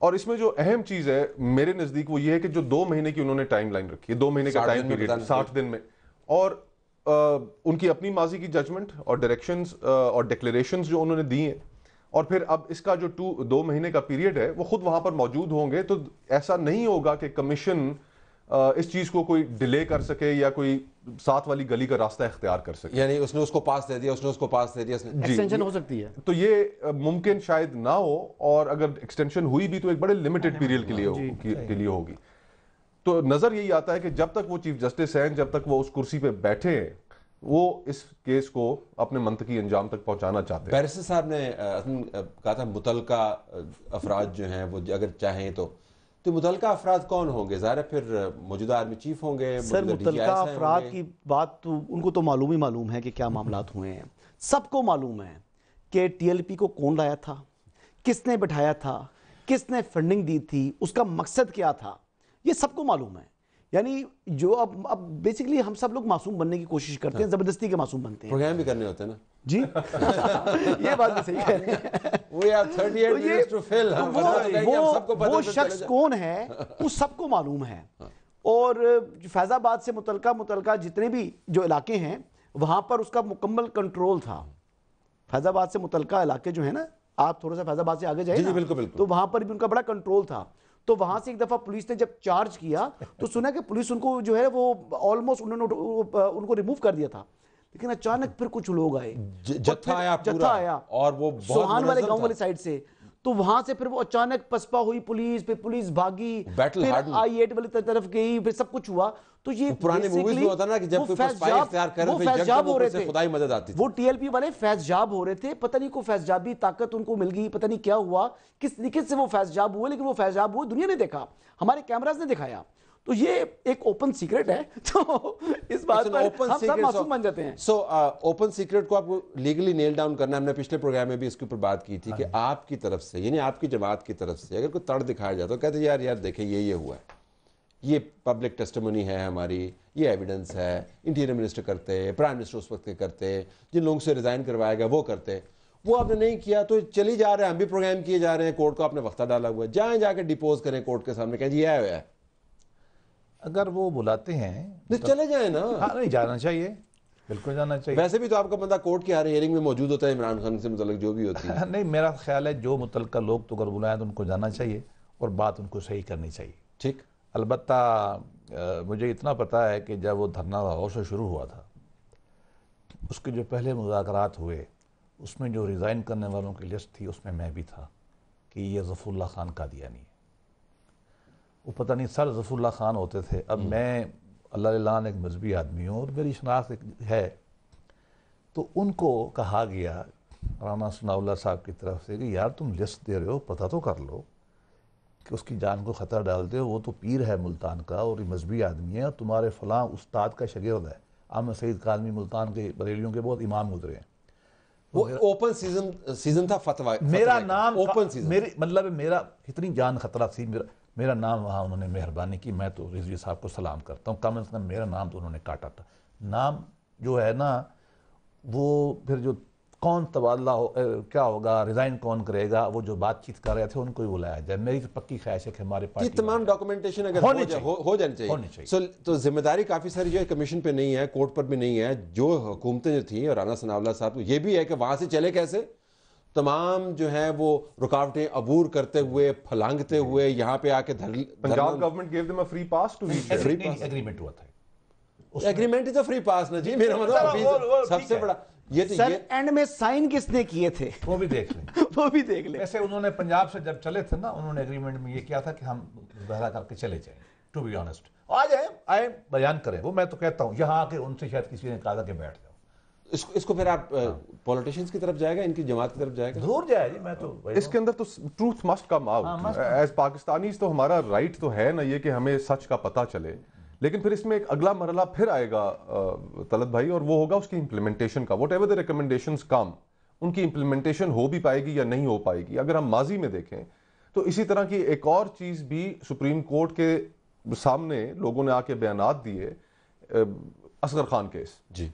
और इसमें जो अहम चीज़ है मेरे नज़दीक वो ये है कि जो दो महीने की उन्होंने टाइम लाइन रखी है दो महीने का टाइम पीरियड साठ दिन में। और अ, उनकी अपनी माजी की जजमेंट और डायरेक्शन और डिक्लेरेशंस जो उन्होंने दी हैं। और फिर अब इसका जो टू दो महीने का पीरियड है वो खुद वहाँ पर मौजूद होंगे तो ऐसा नहीं होगा कि कमीशन इस चीज़ को कोई डिले कर सके या कोई साथ वाली गली का रास्ता इख्तियार कर सके। यानी उसने उसको पास दे दिया उसने उसको पास दे दिया एक्सटेंशन हो सकती है। तो ये मुमकिन शायद ना हो और अगर एक्सटेंशन हुई भी तो एक बड़े लिमिटेड पीरियड के लिए हो, के, लिए होगी। तो नज़र यही आता है कि जब तक वो चीफ जस्टिस हैं जब तक वो उस कुर्सी पे बैठे हैं वो इस केस को अपने मंतकी अंजाम तक पहुंचाना चाहते हैं। बैरिस्टर साहब ने कहा था मुतलका अफराज जो हैं वो अगर चाहें तो तो मुतलका अफराद कौन होंगे? ज़ाहिर फिर मौजूदा आर्मी चीफ होंगे सर मुतलका अफराद की बात तो उनको तो मालूम ही मालूम है कि क्या मामला हुए हैं। सबको मालूम है कि टीएलपी को कौन लाया था किसने बिठाया था किसने फंडिंग दी थी उसका मकसद क्या था ये सबको मालूम है। यानी जो अब अब बेसिकली हम सब लोग मासूम बनने की कोशिश करते हैं। ज़बरदस्ती के मासूम बनते हैं। प्रोग्राम भी करने होते हैं ना। जी। ये बात भी सही कह रहे हैं। We have 38 तो ये- minutes to fill. तो हम वो सबको वो वो तो शख्स कौन है वो सबको मालूम है। और फैजाबाद से मुतलका मुतलका जितने भी जो इलाके हैं वहाँ पर उसका मुकम्मल कंट्रोल था। फैजाबाद से मुतलका इलाके जो है ना आप थोड़ा सा फैजाबाद से आगे जाए जी, जी, ना, बिल्कुल, बिल्कुल। तो वहाँ पर भी उनका बड़ा कंट्रोल था। तो वहाँ से एक दफ़ा पुलिस ने जब चार्ज किया तो सुना कि पुलिस उनको जो है वो ऑलमोस्ट उन्होंने उनको रिमूव कर दिया था। लेकिन अचानक फिर कुछ लोग आए। जत्था आया जत्था आया। और वो सोहान वाले गाँव। वाले साइड से। तो वहाँ से फिर वो अचानक पसपा हुई पुलिस फिर पुलिस भागी फिर आई एट वाली तरफ़ गई फिर सब कुछ हुआ। तो ये पुराने basically में होता ना कि जब फैज़ाब- इख्तियार करे, हो रहे थे। खुदाई मदद आती थी। वो टीएलपी वाले फैज़जाब हो रहे थे। पता नहीं को फैज़जाबी ताकत उनको मिल गई पता नहीं क्या हुआ किस तरीके से वो फैज़जाब हुए लेकिन वो फैज़जाब हुए दुनिया ने देखा। हमारे कैमराज ने दिखाया। तो ये एक ओपन सीक्रेट है तो इस बात पर open हम सब मासूम बन जाते हैं। uh, open secret को आपको लीगली नेल डाउन करना हमने पिछले प्रोग्राम में भी इसके ऊपर बात की थी कि आपकी तरफ़ से यानी आपकी जमात की तरफ़ से अगर कोई तड़ दिखाया जाए तो कहते यार यार देखें ये ये हुआ है। ये पब्लिक टेस्टमनी है हमारी ये एविडेंस है इंटीरियर मिनिस्टर करते हैं प्राइम मिनिस्टर उस वक्त के करते जिन लोगों से रिजाइन करवाया गया वो करते। वो आपने नहीं किया तो चली जा रहे हैं हम भी प्रोग्राम किए जा रहे हैं कोर्ट को आपने वक्ता डाला हुआ है। जाएँ जाके डिपोज करें कोर्ट के सामने कहें जी यह हुआ है। अगर वो बुलाते हैं नहीं चले जाए ना। हाँ नहीं जाना चाहिए। बिल्कुल जाना चाहिए। वैसे भी तो आपका बंदा कोर्ट की हर हियरिंग में मौजूद होता है इमरान खान से मुतलक जो भी होती है। नहीं मेरा ख्याल है जो मुतल लोग तो अगर बुलाएँ तो उनको जाना चाहिए और बात उनको सही करनी चाहिए। ठीक। अलबत्ता अ, मुझे इतना पता है कि जब वो धरना लाहौर से शुरू हुआ था उसके जो पहले मुजाकरात हुए उसमें जो रिज़ाइन करने वालों की लिस्ट थी उसमें मैं भी था कि ये जफुल्ला खान कादियानी है वो पता नहीं सर जफुल्ला खान होते थे। अब मैं अल्लाह एक मजहबी आदमी हूँ और मेरी शनाख्त है। तो उनको कहा गया राना सनाउल्ला साहब की तरफ़ से कि यार तुम लिस्ट दे रहे हो पता तो कर लो कि उसकी जान को ख़तरा डालते हो। वो तो पीर है मुल्तान का और मजहबी आदमी है और तुम्हारे फलां उस्ताद का शगिर्द है। आम सईद कादमी मुल्तान के बरेलियों के बहुत इमाम गुजरे हैं। वो ओपन सीज़न सीज़न था फतवा मेरा नाम ओपन सीज़न। मेरी मतलब मेरा इतनी जान खतरा थी मेरा मेरा नाम वहाँ उन्होंने मेहरबानी की मैं तो रिजवी साहब को सलाम करता हूँ। कम अज़ कम मेरा नाम तो उन्होंने काटा था। नाम जो है ना वो फिर जो कौन तबादला हो अ, क्या होगा रिज़ाइन कौन करेगा वो जो बातचीत कर रहे थे उनको ही बुलाया जाए। मेरी तो पक्की ख्वाहिश है कि हमारे पास तमाम डॉक्यूमेंटेशन अगर होनी हो, चाहिए। हो, हो जानी चाहिए। होनी चाहिए। सो तो ज़िम्मेदारी काफ़ी सारी जो है कमीशन पे नहीं है कोर्ट पर भी नहीं है। जो हुकूमतें जो थी और राना सनावला साहब ये भी है कि वहाँ से चले कैसे? तमाम जो है वो रुकावटें अबूर करते हुए फलांगते हुए यहाँ पे आके Punjab government gave them a free pass to free pass. Agreement हुआ था। Agreement is a free pass ना जी? मेरा मतलब सबसे बड़ा ये तो सर एंड में साइन किसने किए थे? वो भी देख लें। वो भी देख ले। वैसे उन्होंने पंजाब से जब चले थे ना उन्होंने एग्रीमेंट में ये किया था कि हम बहरा करके चले जाएँ टू बी ऑनेस्ट आ जाए आए बयान करें। वो मैं तो कहता हूँ यहाँ आके उनसे शायद किसी ने कहा था कि बैठ जाओ। इसको इसको फिर आप पॉलिटिशियंस की तरफ़ जाएगा इनकी जमात की तरफ़ जाएगा? ज़रूर जाए जी मैं तो इसके अंदर तो truth must come out as Pakistani तो हमारा राइट तो है ना ये कि हमें सच का पता चले। लेकिन फिर इसमें एक अगला मरला फिर आएगा तलत भाई और वो होगा उसकी इम्प्लीमेंटेशन का। Whatever the recommendation come उनकी इम्प्लीमेंटेशन हो भी पाएगी या नहीं हो पाएगी अगर हम माजी में देखें तो इसी तरह की एक और चीज़ भी सुप्रीम कोर्ट के सामने लोगों ने आके बयान दिए असगर खान केस। जी।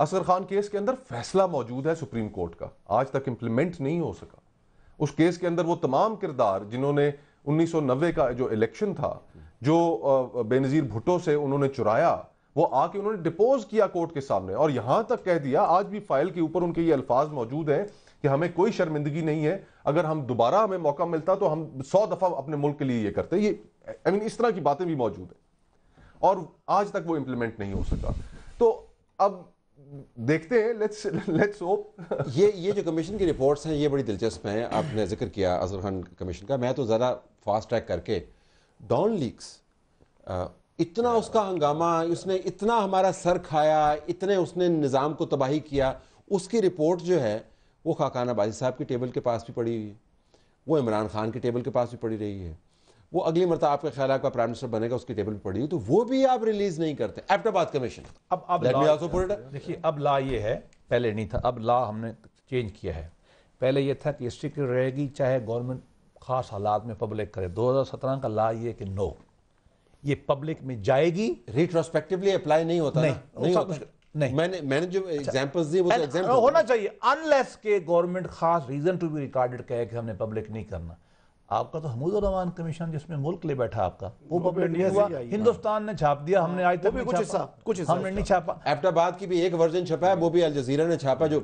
असगर खान केस के अंदर फैसला मौजूद है सुप्रीम कोर्ट का। आज तक इंप्लीमेंट नहीं हो सका। उस केस के अंदर वो तमाम किरदार जिन्होंने 1990 का जो इलेक्शन था, जो बेनजीर भुट्टो से उन्होंने चुराया, वो आके उन्होंने डिपोज किया कोर्ट के सामने और यहाँ तक कह दिया, आज भी फ़ाइल के ऊपर उनके ये अल्फाज मौजूद हैं कि हमें कोई शर्मिंदगी नहीं है। अगर हम दोबारा हमें मौका मिलता तो हम सौ दफ़ा अपने मुल्क के लिए ये करते। ये आई मीन इस तरह की बातें भी मौजूद है। और आज तक वो इम्प्लीमेंट नहीं हो सका। तो अब देखते हैं लेट्स लेट्स होप ये ये जो कमीशन की रिपोर्ट्स हैं, ये बड़ी दिलचस्प हैं। आपने ज़िक्र किया अजहर खान कमीशन का। मैं तो ज़रा फास्ट ट्रैक करके डॉन लीक्स इतना उसका हंगामा, उसने इतना हमारा सर खाया, इतने उसने निज़ाम को तबाही किया। उसकी रिपोर्ट जो है, वो खाकाना बाजी साहब की टेबल के पास भी पड़ी हुई है। वो इमरान खान की टेबल के पास भी पड़ी रही है। वो अगली मरतबा आपके ख्याल आपका प्राइम मिनिस्टर बनेगा उसकी टेबल पर पड़ी हुई तो वो भी आप रिलीज़ नहीं करते। एबटाबाद कमीशन अब अब देखिए अब ला ये है पहले नहीं था अब ला हमने चेंज किया है। पहले ये था कि स्ट्रिक्ट रहेगी चाहे गवर्नमेंट खास हालात में पब्लिक करे। 2017 का ला ये कि नो ये पब्लिक में जाएगी। रिट्रोस्पेक्टिवली अप्लाई नहीं होता नहीं, ना? नहीं होता। नहीं। मैंने मैंने जो एग्जांपल्स दिए वो तो एग्जांपल uh, होना चाहिए अनलेस के गवर्नमेंट खास रीजन टू बी रिकॉर्डेड कहे कि हमने पब्लिक नहीं करना। आपका तो हमूद रहमान कमीशन जिसमें मुल्क ले बैठा आपका वो पब्लिक नहीं हुआ। ही आई है। हिंदुस्तान ने छाप दिया हमने आज तक भी कुछ हिस्सा- कुछ हिस्सा हमने नहीं छापा। एबटाबाद की भी एक वर्जन छपा है वो भी अल जजीरा ने छापा जो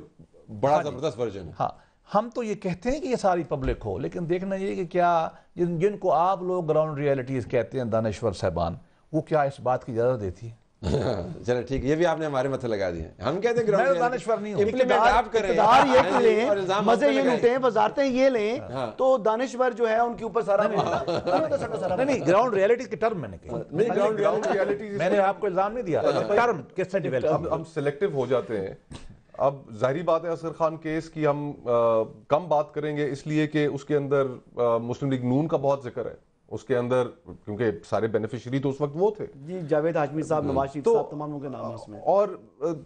बड़ा ज़बरदस्त वर्जन है। हाँ हम तो ये कहते हैं कि ये सारी पब्लिक हो लेकिन देखना ये कि क्या जिन जिनको आप लोग ग्राउंड रियलिटीज कहते हैं दानश्वर साहबान वो क्या इस बात की इजाज़त देती है? चलो ठीक है ये भी आपने हमारे मथे लगा दिए हम कहते हैं मैं दानश्वर इम्प्लीमेंट आप करें। ये कि लें मज़े ये। लूटें वजारतें ये लें तो दानिश्वर जो है उनके ऊपर सारा नहीं नहीं ग्राउंड रियलिटीज के टर्म मैंने कही। नहीं ग्राउंड रियलिटी मैंने आपको इल्ज़ाम नहीं दिया। टर्म अब डेवलप हम सिलेक्टिव हो जाते हैं। अब ज़ाहिर बात है असगर खान केस की हम आ, कम बात करेंगे इसलिए कि उसके अंदर आ, मुस्लिम लीग नून का बहुत ज़िक्र है। उसके अंदर क्योंकि सारे बेनिफिशियरी तो उस वक्त वो थे। जी जावेद हाशमी साहब नवाज़ शरीफ तो- साहब तमाम लोगों के नाम है उसमें। और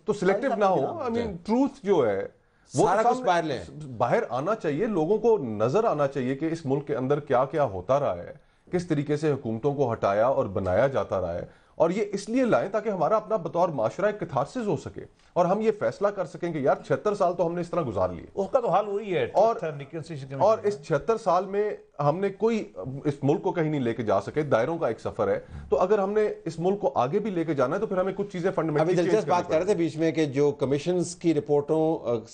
तो सिलेक्टिव ना हो। आई मीन ट्रूथ जो है वो सारा कुछ बाहर लें। बाहर आना चाहिए लोगों को नज़र आना चाहिए कि इस मुल्क के अंदर क्या क्या होता रहा है किस तरीके से हुकूमतों को हटाया और बनाया जाता रहा है। और ये इसलिए लाएँ ताकि हमारा अपना बतौर माशरा एक कथारसिस हो सके। और हम ये फैसला कर सकें कि यार छिहत्तर साल तो हमने इस तरह गुजार लिए। उसका तो हाल वही है और- और इस छिहत्तर साल में हमने कोई इस मुल्क को कहीं नहीं लेके जा सके दायरों का एक सफ़र है। तो अगर हमने इस मुल्क को आगे भी लेके जाना है तो फिर हमें कुछ चीज़ें अभी फंडामेंटली दिलचस्प बात कर रहे थे बीच में कि जो कमीशन की रिपोर्टों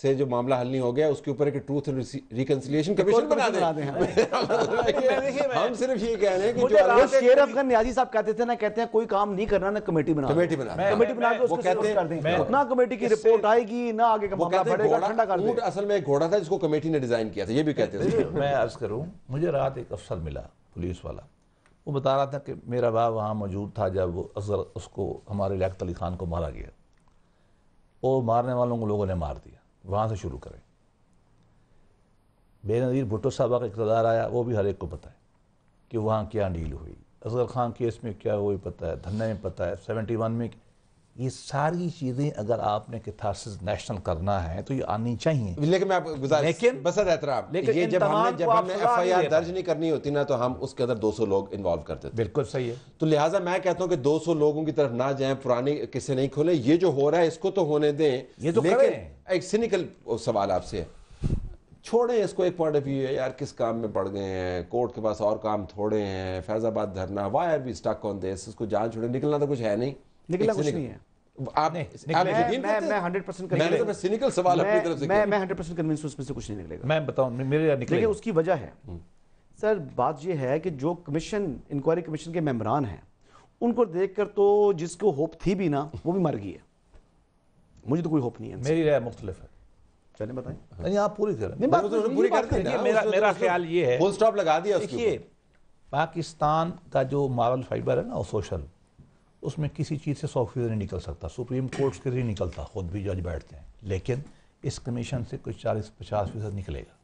से जो मामला हल नहीं हो गया उसके ऊपर एक ट्रूथ एंड रिकंसिलिएशन कमीशन बना दें। हम सिर्फ़ ये कह रहे हैं कि जो शेर अफगान न्याजी साहब कहते थे ना कहते हैं कोई काम नहीं करना ना कमेटी बना कमेटी बना कमेटी बना के उसको कहते हैं- कर दें। मैं- अपना कमेटी की रिपोर्ट आएगी ना आगे का मामला बढ़ेगा ठंडा कर ऊँट असल में एक घोड़ा था जिसको कमेटी ने डिज़ाइन किया था ये भी कहते थे मैं अर्ज़ करूँ मुझे रात एक अफसर मिला पुलिस वाला। वो बता रहा था कि मेरा बाप वहाँ मौजूद था जब वो अजहर उसको हमारे लियाकत अली खान को मारा गया। वो मारने वालों को लोगों ने मार दिया वहाँ से शुरू करें। बेनज़ीर भुट्टो साहबा का इकतदार आया वो भी हर एक को पता है कि वहाँ क्या डील हुई। असगर खान केस में क्या हुई पता है धन्ने में पता है सेवेंटी वन में ये सारी चीज़ें अगर आपने किथासिस नेशनल करना है तो ये आनी चाहिए। लेकिन मैं आपको गुजारिश लेकिन- बसर एहतराम लेकिन ये जब हमने जब हमने एफ़ आई आर दर्ज नहीं करनी होती ना तो हम उसके अंदर 200 लोग इन्वॉल्व करते थे। बिल्कुल सही है। तो लिहाजा मैं कहता हूँ कि 200 लोगों की तरफ़ ना जाएँ पुराने किस्से नहीं खोले। ये जो हो रहा है इसको तो होने दें। ये तो लेकिन एक सिनिकल सवाल आपसे छोड़ें इसको एक पॉइंट ऑफ़ व्यू है यार किस काम में पड़ गए हैं? कोर्ट के पास और काम थोड़े हैं Faizabad dharna why are we stuck on this इसको जान छोड़े निकलना तो कुछ है नहीं। निकलना कुछ नहीं है। आप नहीं, आप मैं मैं मैं 100% मैंने तो सिनिकल सवाल अपनी तरफ़ से मैं मैं 100% कन्विंस उसमें से कुछ नहीं निकलेगा। मैं बताऊँ मेरे निकले। उसकी वजह है। सर बात यह है कि जो कमीशन इंक्वायरी कमीशन के मेंबरान हैं उनको देखकर तो जिसको होप थी भी ना वो भी मर गई है। मुझे तो कोई होप नहीं है मेरी राय मुख्तलिफ़ है। चले बताएँ। नहीं आप पूरी करें तो तो पूरी कर ना, मेरा मेरा ख्याल ये है। फुल स्टॉप लगा दिया देखिए पाकिस्तान का जो मॉरल फाइबर है ना वो सोशल उसमें किसी चीज़ से सौ फ़ीसद नहीं निकल सकता। सुप्रीम कोर्ट के लिए निकलता, खुद भी जज बैठते हैं। लेकिन इस कमीशन से कुछ चालीस पचास फ़ीसद निकलेगा।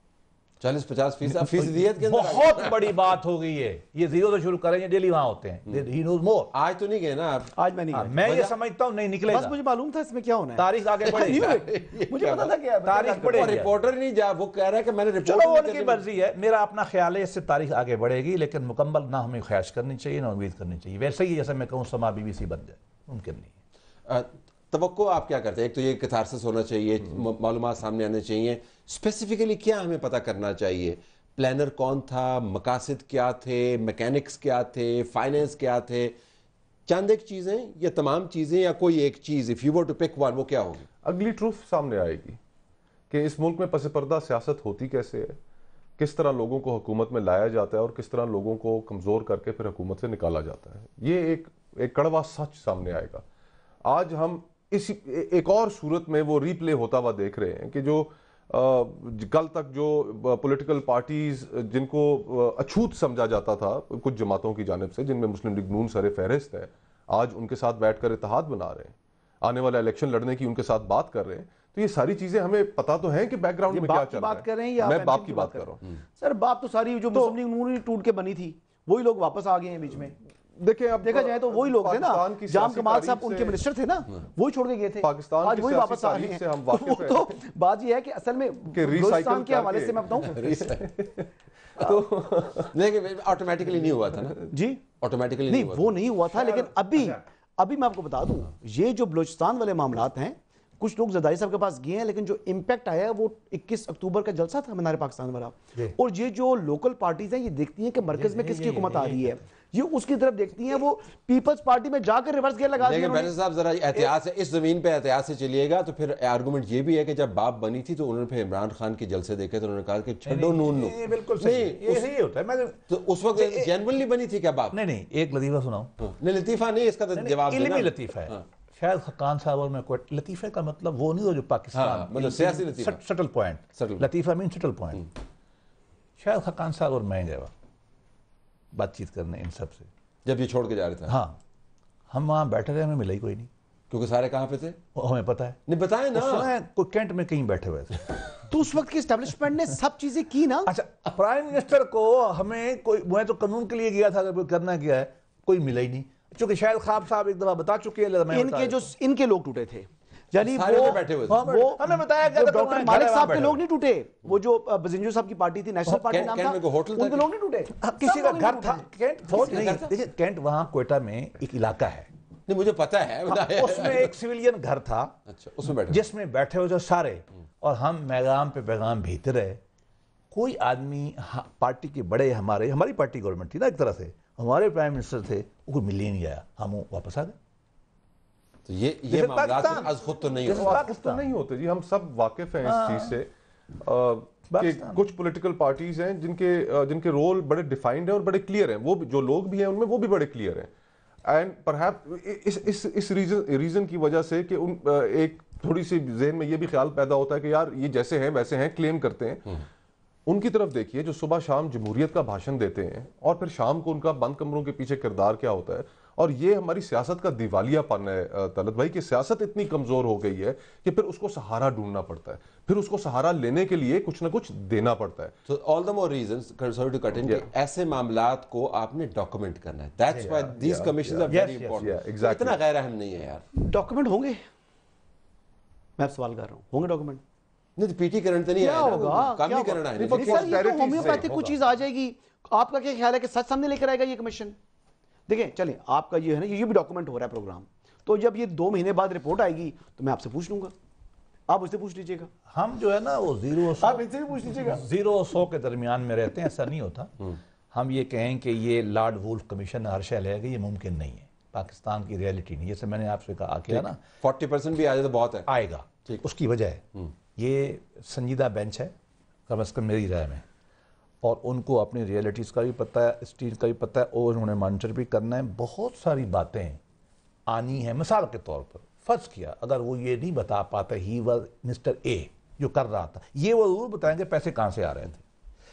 चालीस पचास फ़ीसद फीसदियत के अंदर आ गए। बहुत बड़ी बात हो गई है ये ज़ीरो से शुरू करेंगे डेली वहाँ होते हैं। ही नोज़ मोर आज तो नहीं गए ना आप? आज मैं नहीं गया। मैं ये समझता हूँ नहीं बस मुझे मालूम था इसमें क्या होना है। तारीख आगे बढ़ेगी। मुझे पता था क्या तारीख। और रिपोर्टर नहीं जा वो कह रहा है कि मैंने रिपोर्ट उनकी मर्ज़ी है। मेरा अपना ख्याल है इससे तारीख आगे बढ़ेगी लेकिन मुकम्मल ना हमें ख्वाहिश करनी चाहिए ना उम्मीद करनी चाहिए। वैसे ही जैसे मैं कहूँ समा बीबीसी बन जाए मुमकिन नहीं है। तो आप क्या करते हैं? एक तो ये कथारसिस होना चाहिए मालूम सामने आने चाहिए। स्पेसिफिकली क्या हमें पता करना चाहिए? प्लानर कौन था? मकासद क्या थे? मैकेनिक्स क्या थे? फाइनेंस क्या थे? चंद एक चीज़ें या तमाम चीज़ें या कोई एक चीज़? If you were to pick one वो क्या होगी? अगली ट्रूथ सामने आएगी कि इस मुल्क में पसपर्दा सियासत होती कैसे है? किस तरह लोगों को हुकूमत में लाया जाता है और किस तरह लोगों को कमज़ोर करके फिर हुकूमत से निकाला जाता है? ये एक एक कड़वा सच सामने आएगा। आज हम इसी एक और सूरत में वो रीप्ले होता हुआ देख रहे हैं कि जो कल तक जो पॉलिटिकल पार्टीज़ जिनको अछूत समझा जाता था कुछ जमातों की जानब से जिनमें मुस्लिम लीग नून सर फहरिस्त है आज उनके साथ बैठकर इतिहाद बना रहे हैं। आने वाला इलेक्शन लड़ने की उनके साथ बात कर रहे हैं। तो ये सारी चीज़ें हमें पता तो है कि बैकग्राउंड में क्या चल रहा बात कर रहे हैं या मैं बाप की बात कर रहा हूँ। सर बाप तो सारी जो मुस्लिम लीग नून टूट के बनी थी वही लोग वापस आ गए हैं बीच में। देखिए अब देखा जाए तो वही लोग थे ना। जाम कमाल साहब उनके मिनिस्टर थे ना। वही छोड़ के गए थे। पाकिस्तान आज वही वापस आ रहे हैं। से हम तो वाकिफ वो हैं। तो बात ये है कि असल में कि बलूचिस्तान के हवाले से मैं बताऊँ। तो लेकिन ऑटोमेटिकली नहीं हुआ था ना? जी। ऑटोमेटिकली नहीं वो नहीं हुआ था लेकिन अभी अभी मैं आपको बता दूँ ये जो बलूचिस्तान वाले मामलात हैं कुछ लोग जदाई साहब के पास गए हैं लेकिन जो इम्पैक्ट आया है वो 21 अक्टूबर का जलसा था मीनार पाकिस्तान वाला। और ये जो लोकल पार्टीज़ हैं ये देखती हैं कि मरकज में किसकी हुकूमत आ रही है। ये उसकी तरफ़ देखती हैं वो पीपल्स पार्टी में जाकर रिवर्स गेयर लगा लेकिन बैनर साहब जरा एहतियात से इस ज़मीन पे एहतियात से चलिएगा तो फिर आर्गुमेंट ये भी है कि जब बाप बनी थी तो उन्होंने फिर इमरान खान के जलसे देखे तो उन्होंने कहा कि छड्डो नून नू बिल्कुल सही है। सही होता है मैं तो उस वक्त जेनवनली बनी थी क्या बाप? नहीं नहीं एक लतीफ़ा सुनाऊं हाँ, नहीं लतीफा नहीं इसका तो जवाब लतीफ़ा है। शायद खान साहब और मैं कोई लतीफ़े का मतलब वो नहीं हो जो हाँ, पाकिस्तान मतलब सियासी लतीफ़ा। Subtle point. Latifa mean subtle point शायद खान साहब और मैं वहाँ। बातचीत करने इन सबसे। जब ये छोड़ के जा रहे थे? हाँ। हम वहाँ बैठे रहे हमें मिला ही कोई नहीं। क्योंकि सारे कहाँ पे थे? हमें पता है। नहीं बताए ना। सुना है कोई कैंट में कहीं बैठे हुए थे। तो उस वक्त की एस्टेब्लिशमेंट ने सब चीज़ें की ना? अच्छा प्राइम मिनिस्टर को हमें कोई मैं तो कानून के लिए गया था अगर करना क्या है कोई मिला ही नहीं। क्योंकि शायद खाब साहब एक दफ़ा बता चुके हैं इनके जो इनके लोग टूटे थे। यानी वो बैठे हुए हाँ, वो हमें बताया गया था डॉक्टर मालिक साहब के लोग नहीं टूटे। वो जो बजिंजो साहब की पार्टी थी नेशनल पार्टी नाम था उनके लोग नहीं टूटे। हाँ, किसी का घर था। कैंट फौज नहीं देखिए कैंट वहाँ कोयटा में एक इलाका है। नहीं मुझे पता है उसमें एक सिविलियन घर था अच्छा उसमें बैठे जिसमें बैठे हुए थे सारे और हम पैगाम पे पैगाम भेजते रहे। कोई आदमी हाँ, पार्टी के बड़े हमारे हमारी पार्टी गवर्नमेंट थी ना एक तरह से। हमारे प्राइम मिनिस्टर थे वो मिल ही नहीं आया। हम वापस आ गए। तो ये ये पाकिस्तान। आज खुद तो नहीं होता। तो नहीं होते जी हम सब वाकिफ हैं इस चीज़ से। कि कुछ पॉलिटिकल पार्टीज़ हैं जिनके जिनके रोल बड़े डिफाइंड हैं और बड़े क्लियर हैं। वो जो लोग भी हैं उनमें वो भी बड़े क्लियर हैं। एंड परहैप इस इस इस रीजन रीजन की वजह से कि उन एक थोड़ी सी जहन में ये भी ख्याल पैदा होता है कि यार ये जैसे हैं वैसे हैं क्लेम करते हैं। उनकी तरफ़ देखिए जो सुबह शाम जमहूरियत का भाषण देते हैं और फिर शाम को उनका बंद कमरों के पीछे किरदार क्या होता है? और ये हमारी सियासत का दिवालियापन है तलत भाई कि सियासत इतनी कमज़ोर हो गई है कि फिर उसको सहारा ढूंढना पड़ता है। फिर उसको सहारा लेने के लिए कुछ ना कुछ देना पड़ता है। तो all the more reasons sorry to cut in ऐसे मामलात को आपने डॉक्यूमेंट करना है। That's why these yeah, commissions are very important इतना गैर अहम नहीं है यार। डॉक्यूमेंट होंगे? मैं सवाल कर रहा हूँ। होंगे डॉक्यूमेंट नहीं तो पीटी करंट तो नहीं क्या आया होगा? काम क्या नहीं करना है। तो से होम्योपैथिक कुछ चीज़ आ जाएगी। आपका क्या ख्याल है कि सच सामने लेकर आएगा ये कमीशन देखिए चलिए आपका ये है ना ये भी डॉक्यूमेंट हो रहा है प्रोग्राम तो जब ये दो महीने बाद रिपोर्ट आएगी तो मैं आपसे पूछ लूँगा। आप उससे पूछ लीजिएगा। हम जो है ना वो ज़ीरो सौ आप इनसे भी पूछ लीजिएगा। ज़ीरो और सौ के दरमियान में रहते हैं ऐसा नहीं होता। हम ये कहें कि ये लॉर्ड वुल्फ कमीशन हर शय लेगा ये मुमकिन नहीं है। पाकिस्तान की रियलिटी नहीं। जैसे मैंने आपसे कहा किया ना। 40% भी आ जाए तो बहुत है। आएगा। उसकी वजह है। ये संजीदा बेंच है। कम अज़ कम मेरी राय में। और उनको अपनी रियलिटीज़ का भी पता है इस चीज़ का भी पता है और उन्होंने मॉनिटर भी करना है। बहुत सारी बातें आनी है मिसाल के तौर पर। फ़र्ज़ किया अगर वो ये नहीं बता पाते ही वह मिस्टर ए जो कर रहा था ये वो ज़रूर बताएँगे पैसे कहाँ से आ रहे थे।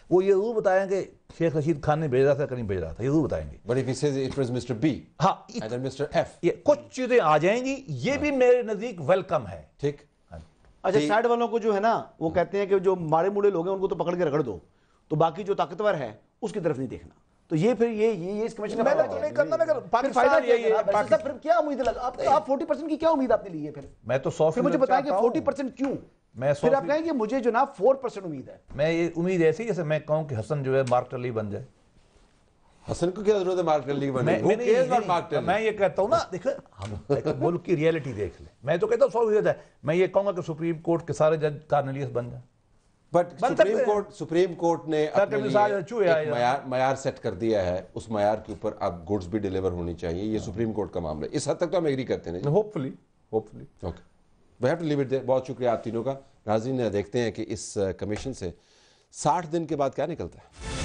वो ये ज़रूर बताएँगे शेख रशीद खान ने भेजा था कहीं भेज रहा था ये ज़रूर बताएँगे। But if he it was mister B हाँ एंड मिस्टर एफ़ ये कुछ चीज़ें आ जाएँगी ये भी मेरे नज़दीक वेलकम है। ठीक। अच्छा साइड वालों को जो है ना वो कहते हैं कि जो माड़े मुड़े लोग हैं उनको तो पकड़ के रगड़ दो। तो बाकी जो ताकतवर है उसकी तरफ़ नहीं देखना। तो ये फिर ये ये, ये इस कमीशन का तो नहीं करना मगर फ़ायदा पाकिस्तान क्या ये है? जनाब? फिर क्या उम्मीद लगा? आप आप 40% की क्या उम्मीद आपने ली है फिर? मैं तो सौ फिर मुझे बताएँ कि 40% क्यों? मैं फिर आप कहेंगे मुझे जो ना 4% उम्मीद है। मैं ये उम्मीद ऐसी जैसे मैं कहूँ कि हसन जो है मार्क टली बन जाए। हसन को क्या ज़रूरत है मार्क टली की बनने मैं की? मैं नहीं- cares मार्क टली? मैं ये कहता हूँ ना देखो हम मुल्क की रियलिटी देख ले। मैं तो कहता हूँ सौ फ़ीसद है। मैं ये कहूँगा कि सुप्रीम कोर्ट के सारे जज कार्नेलियस बन जाए। But supreme court supreme court ने मैार अपने लिए एक मयार मयार सेट कर दिया है। उस मयार के ऊपर अब गुड्स भी डिलीवर होनी चाहिए। ये सुप्रीम कोर्ट का मामला है। इस हद तक तो हम एग्री करते हैं hopefully hopefully okay we have to leave it there बहुत शुक्रिया आप तीनों का। नाज़रीन देखते हैं कि इस कमीशन से 60 दिन के बाद क्या निकलता है।